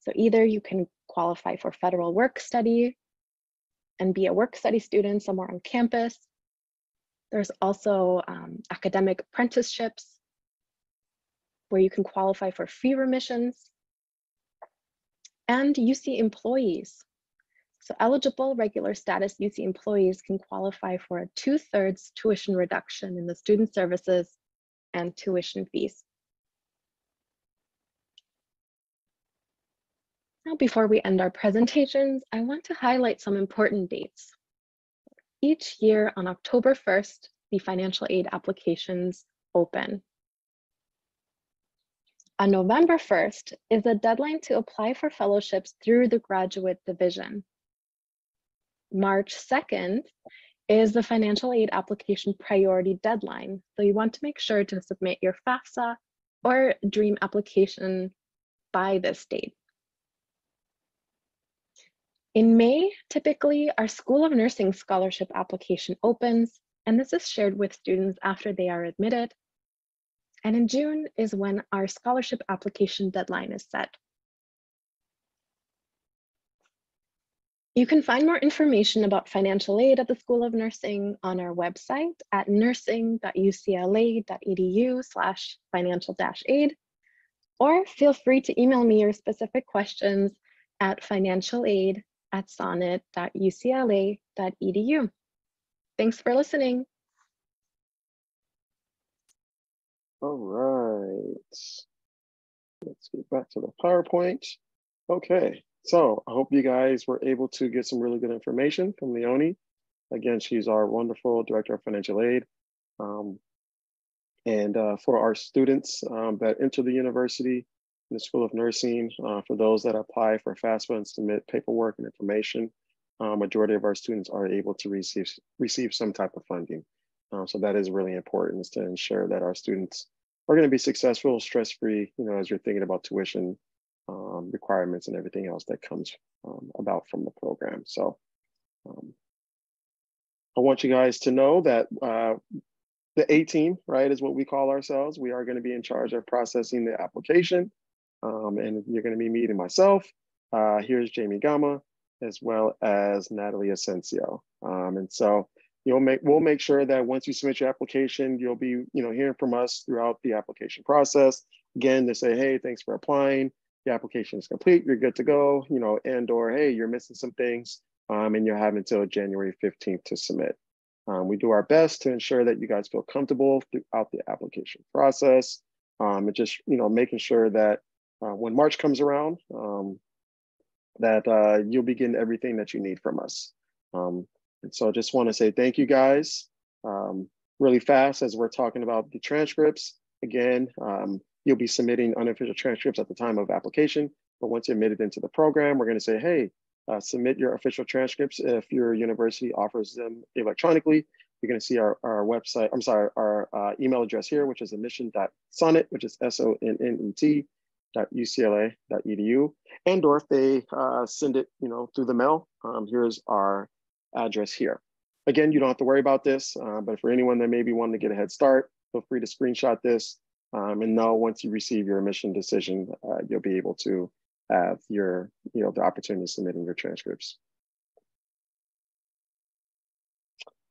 So either you can qualify for federal work study and be a work study student somewhere on campus. There's also um, academic apprenticeships where you can qualify for fee remissions, and UC employees. So eligible regular status UC employees can qualify for a two-thirds tuition reduction in the student services and tuition fees. Now, before we end our presentations, I want to highlight some important dates. Each year on October 1st, the financial aid applications open. On November 1st is the deadline to apply for fellowships through the graduate division. March 2nd is the financial aid application priority deadline. So you want to make sure to submit your FAFSA or DREAM application by this date. In May, typically our School of Nursing scholarship application opens, and this is shared with students after they are admitted and in June is when our scholarship application deadline is set. You can find more information about financial aid at the School of Nursing on our website at nursing.ucla.edu slash financial aid, or feel free to email me your specific questions at financialaid at sonnet.ucla.edu. Thanks for listening. All right. Let's get back to the PowerPoint. Okay, so I hope you guys were able to get some really good information from Leonie. Again, she's our wonderful Director of Financial Aid. Um, and uh, for our students um, that enter the university in the School of Nursing, uh, for those that apply for FAFSA and submit paperwork and information, uh, majority of our students are able to receive, receive some type of funding. Um, so that is really important is to ensure that our students are going to be successful, stress-free, you know, as you're thinking about tuition um, requirements and everything else that comes um, about from the program. So um, I want you guys to know that uh, the A team, right, is what we call ourselves. We are going to be in charge of processing the application. Um, and you're going to be meeting myself. Uh, here's Jamie Gama, as well as Natalie Asensio. Um, and so you'll make we'll make sure that once you submit your application, you'll be you know hearing from us throughout the application process. Again, to say, hey, thanks for applying. The application is complete. You're good to go. You know, and or hey, you're missing some things, um, and you have until January 15th to submit. Um, we do our best to ensure that you guys feel comfortable throughout the application process, um, and just you know making sure that uh, when March comes around, um, that uh, you'll be getting everything that you need from us. Um, and so I just want to say thank you guys um, really fast as we're talking about the transcripts. Again, you'll be submitting unofficial transcripts at the time of application, but once you're admitted into the program, we're going to say, hey, uh, submit your official transcripts if your university offers them electronically. You're going to see our, our website, I'm sorry, our uh, email address here, which is admission.sonnet, which is S-O-N-N-E-T ucla.edu and or if they uh, send it you know through the mail um, here's our address here. Again, you don't have to worry about this, uh, but for anyone that maybe wanting to get a head start, feel free to screenshot this Um, and now once you receive your admission decision, uh, you'll be able to have your, you know, the opportunity of submitting your transcripts.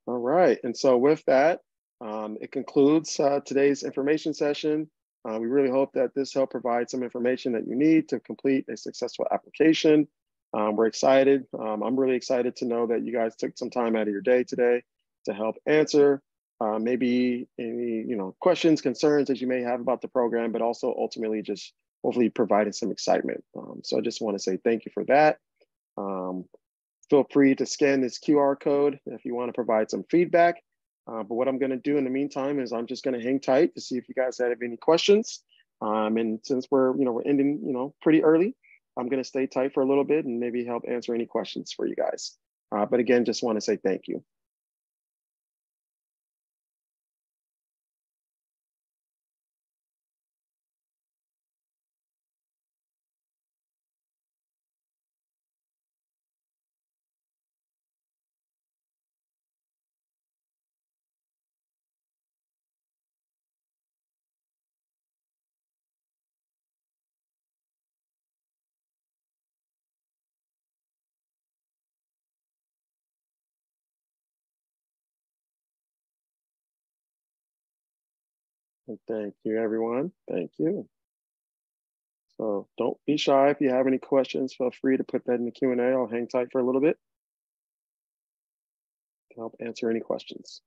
All right, and so with that, um, it concludes uh, today's information session. Uh, we really hope that this helped provide some information that you need to complete a successful application. Um, we're excited. Um, I'm really excited to know that you guys took some time out of your day today to help answer uh, maybe any you know questions, concerns that you may have about the program, but also ultimately just hopefully providing some excitement. Um, so I just want to say thank you for that. Um, feel free to scan this QR code if you want to provide some feedback. Uh, but what I'm going to do in the meantime is I'm just going to hang tight to see if you guys have any questions. Um, and since we're, you know, we're ending, you know, pretty early, I'm going to stay tight for a little bit and maybe help answer any questions for you guys. Uh, but again, just want to say thank you. Thank you, everyone. Thank you. So don't be shy. If you have any questions, feel free to put that in the Q&A. I'll hang tight for a little bit to help answer any questions.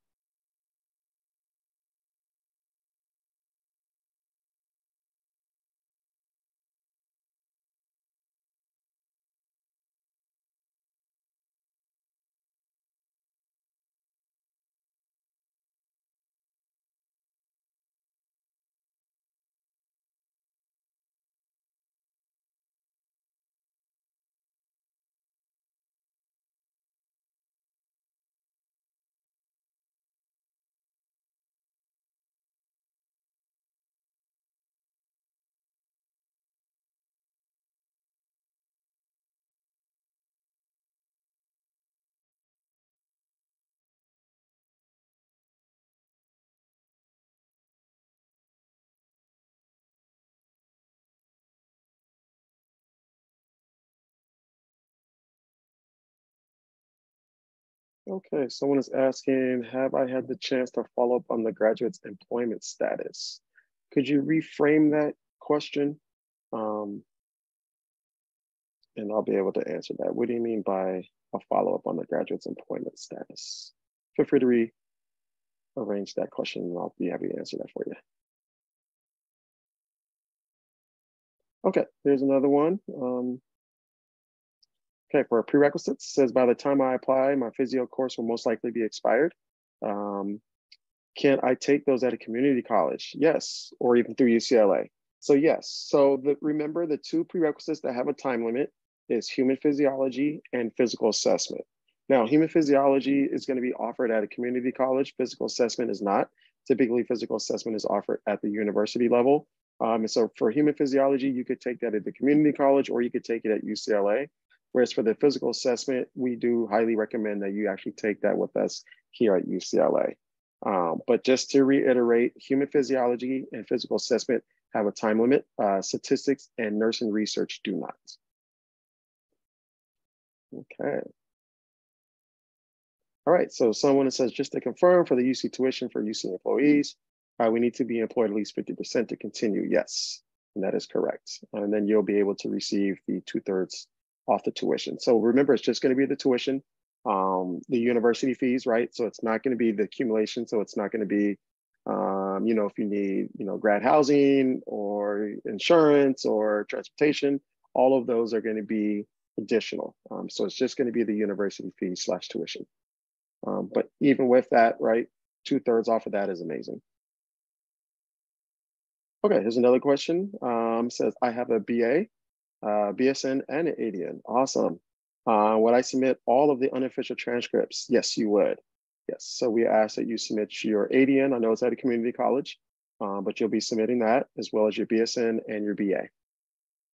Okay, someone is asking, have I had the chance to follow up on the graduate's employment status? Could you reframe that question? Um, and I'll be able to answer that. What do you mean by a follow-up on the graduate's employment status? Feel free to rearrange that question and I'll be happy to answer that for you. Okay, here's another one. Um, Okay, for prerequisites, says by the time I apply, my physio course will most likely be expired. Um, can I take those at a community college? Yes, or even through UCLA. So yes, so the, remember the two prerequisites that have a time limit is human physiology and physical assessment. Now, human physiology is gonna be offered at a community college, physical assessment is not. Typically, physical assessment is offered at the university level. Um, and so for human physiology, you could take that at the community college or you could take it at UCLA. Whereas for the physical assessment, we do highly recommend that you actually take that with us here at UCLA. Um, but just to reiterate, human physiology and physical assessment have a time limit. Uh, statistics and nursing research do not. Okay. All right, so someone says, just to confirm for the UC tuition for UC employees, uh, we need to be employed at least 50% to continue. Yes, and that is correct. And then you'll be able to receive the two thirds off the tuition. So remember, it's just going to be the tuition, um, the university fees, right? So it's not going to be the accumulation. So it's not going to be, um, you know, if you need, you know, grad housing or insurance or transportation, all of those are going to be additional. Um, so it's just going to be the university fee slash tuition. Um, but even with that, right, two thirds off of that is amazing. Okay, here's another question. Um, says, I have a BA uh, BSN and ADN. Awesome. Uh, would I submit all of the unofficial transcripts? Yes, you would. Yes. So we ask that you submit your ADN. I know it's at a community college, um, but you'll be submitting that as well as your BSN and your BA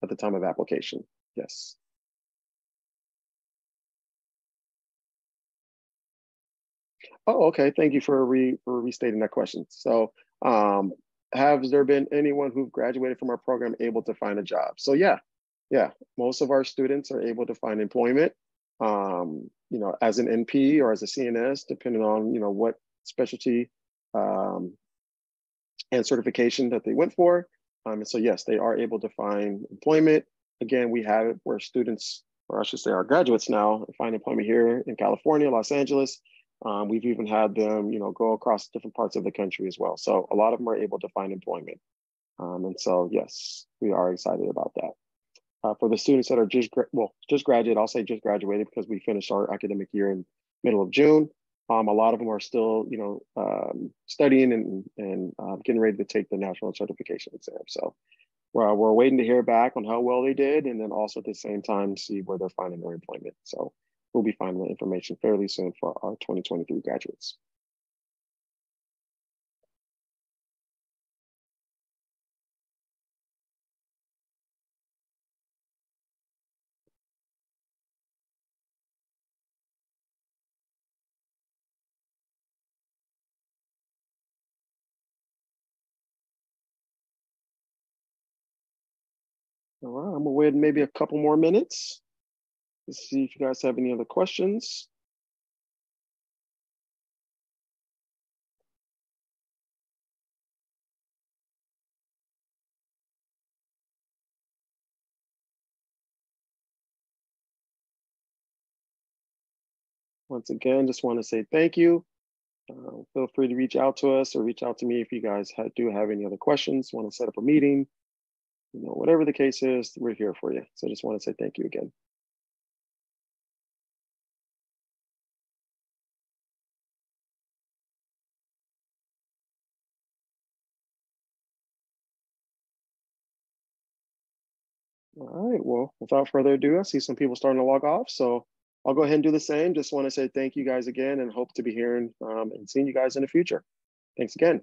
at the time of application. Yes. Oh, okay. Thank you for re for restating that question. So um, has there been anyone who graduated from our program able to find a job? So yeah, yeah, most of our students are able to find employment, um, you know, as an NP or as a CNS, depending on, you know, what specialty um, and certification that they went for. Um, and so yes, they are able to find employment. Again, we have it where students, or I should say our graduates now, find employment here in California, Los Angeles, um, we've even had them, you know, go across different parts of the country as well. So a lot of them are able to find employment. Um, and so, yes, we are excited about that. Uh, for the students that are just, well, just graduated, I'll say just graduated because we finished our academic year in middle of June. Um, a lot of them are still, you know, um, studying and, and uh, getting ready to take the national certification exam. So we're, we're waiting to hear back on how well they did, and then also at the same time see where they're finding their employment. So we'll be finding the information fairly soon for our 2023 graduates. All right, I'm gonna wait maybe a couple more minutes. Let's see if you guys have any other questions. Once again, just want to say thank you. Uh, feel free to reach out to us or reach out to me if you guys do have any other questions, want to set up a meeting, you know, whatever the case is, we're here for you. So I just want to say thank you again. All right, well, without further ado, I see some people starting to log off. So I'll go ahead and do the same. Just want to say thank you guys again and hope to be hearing um, and seeing you guys in the future. Thanks again.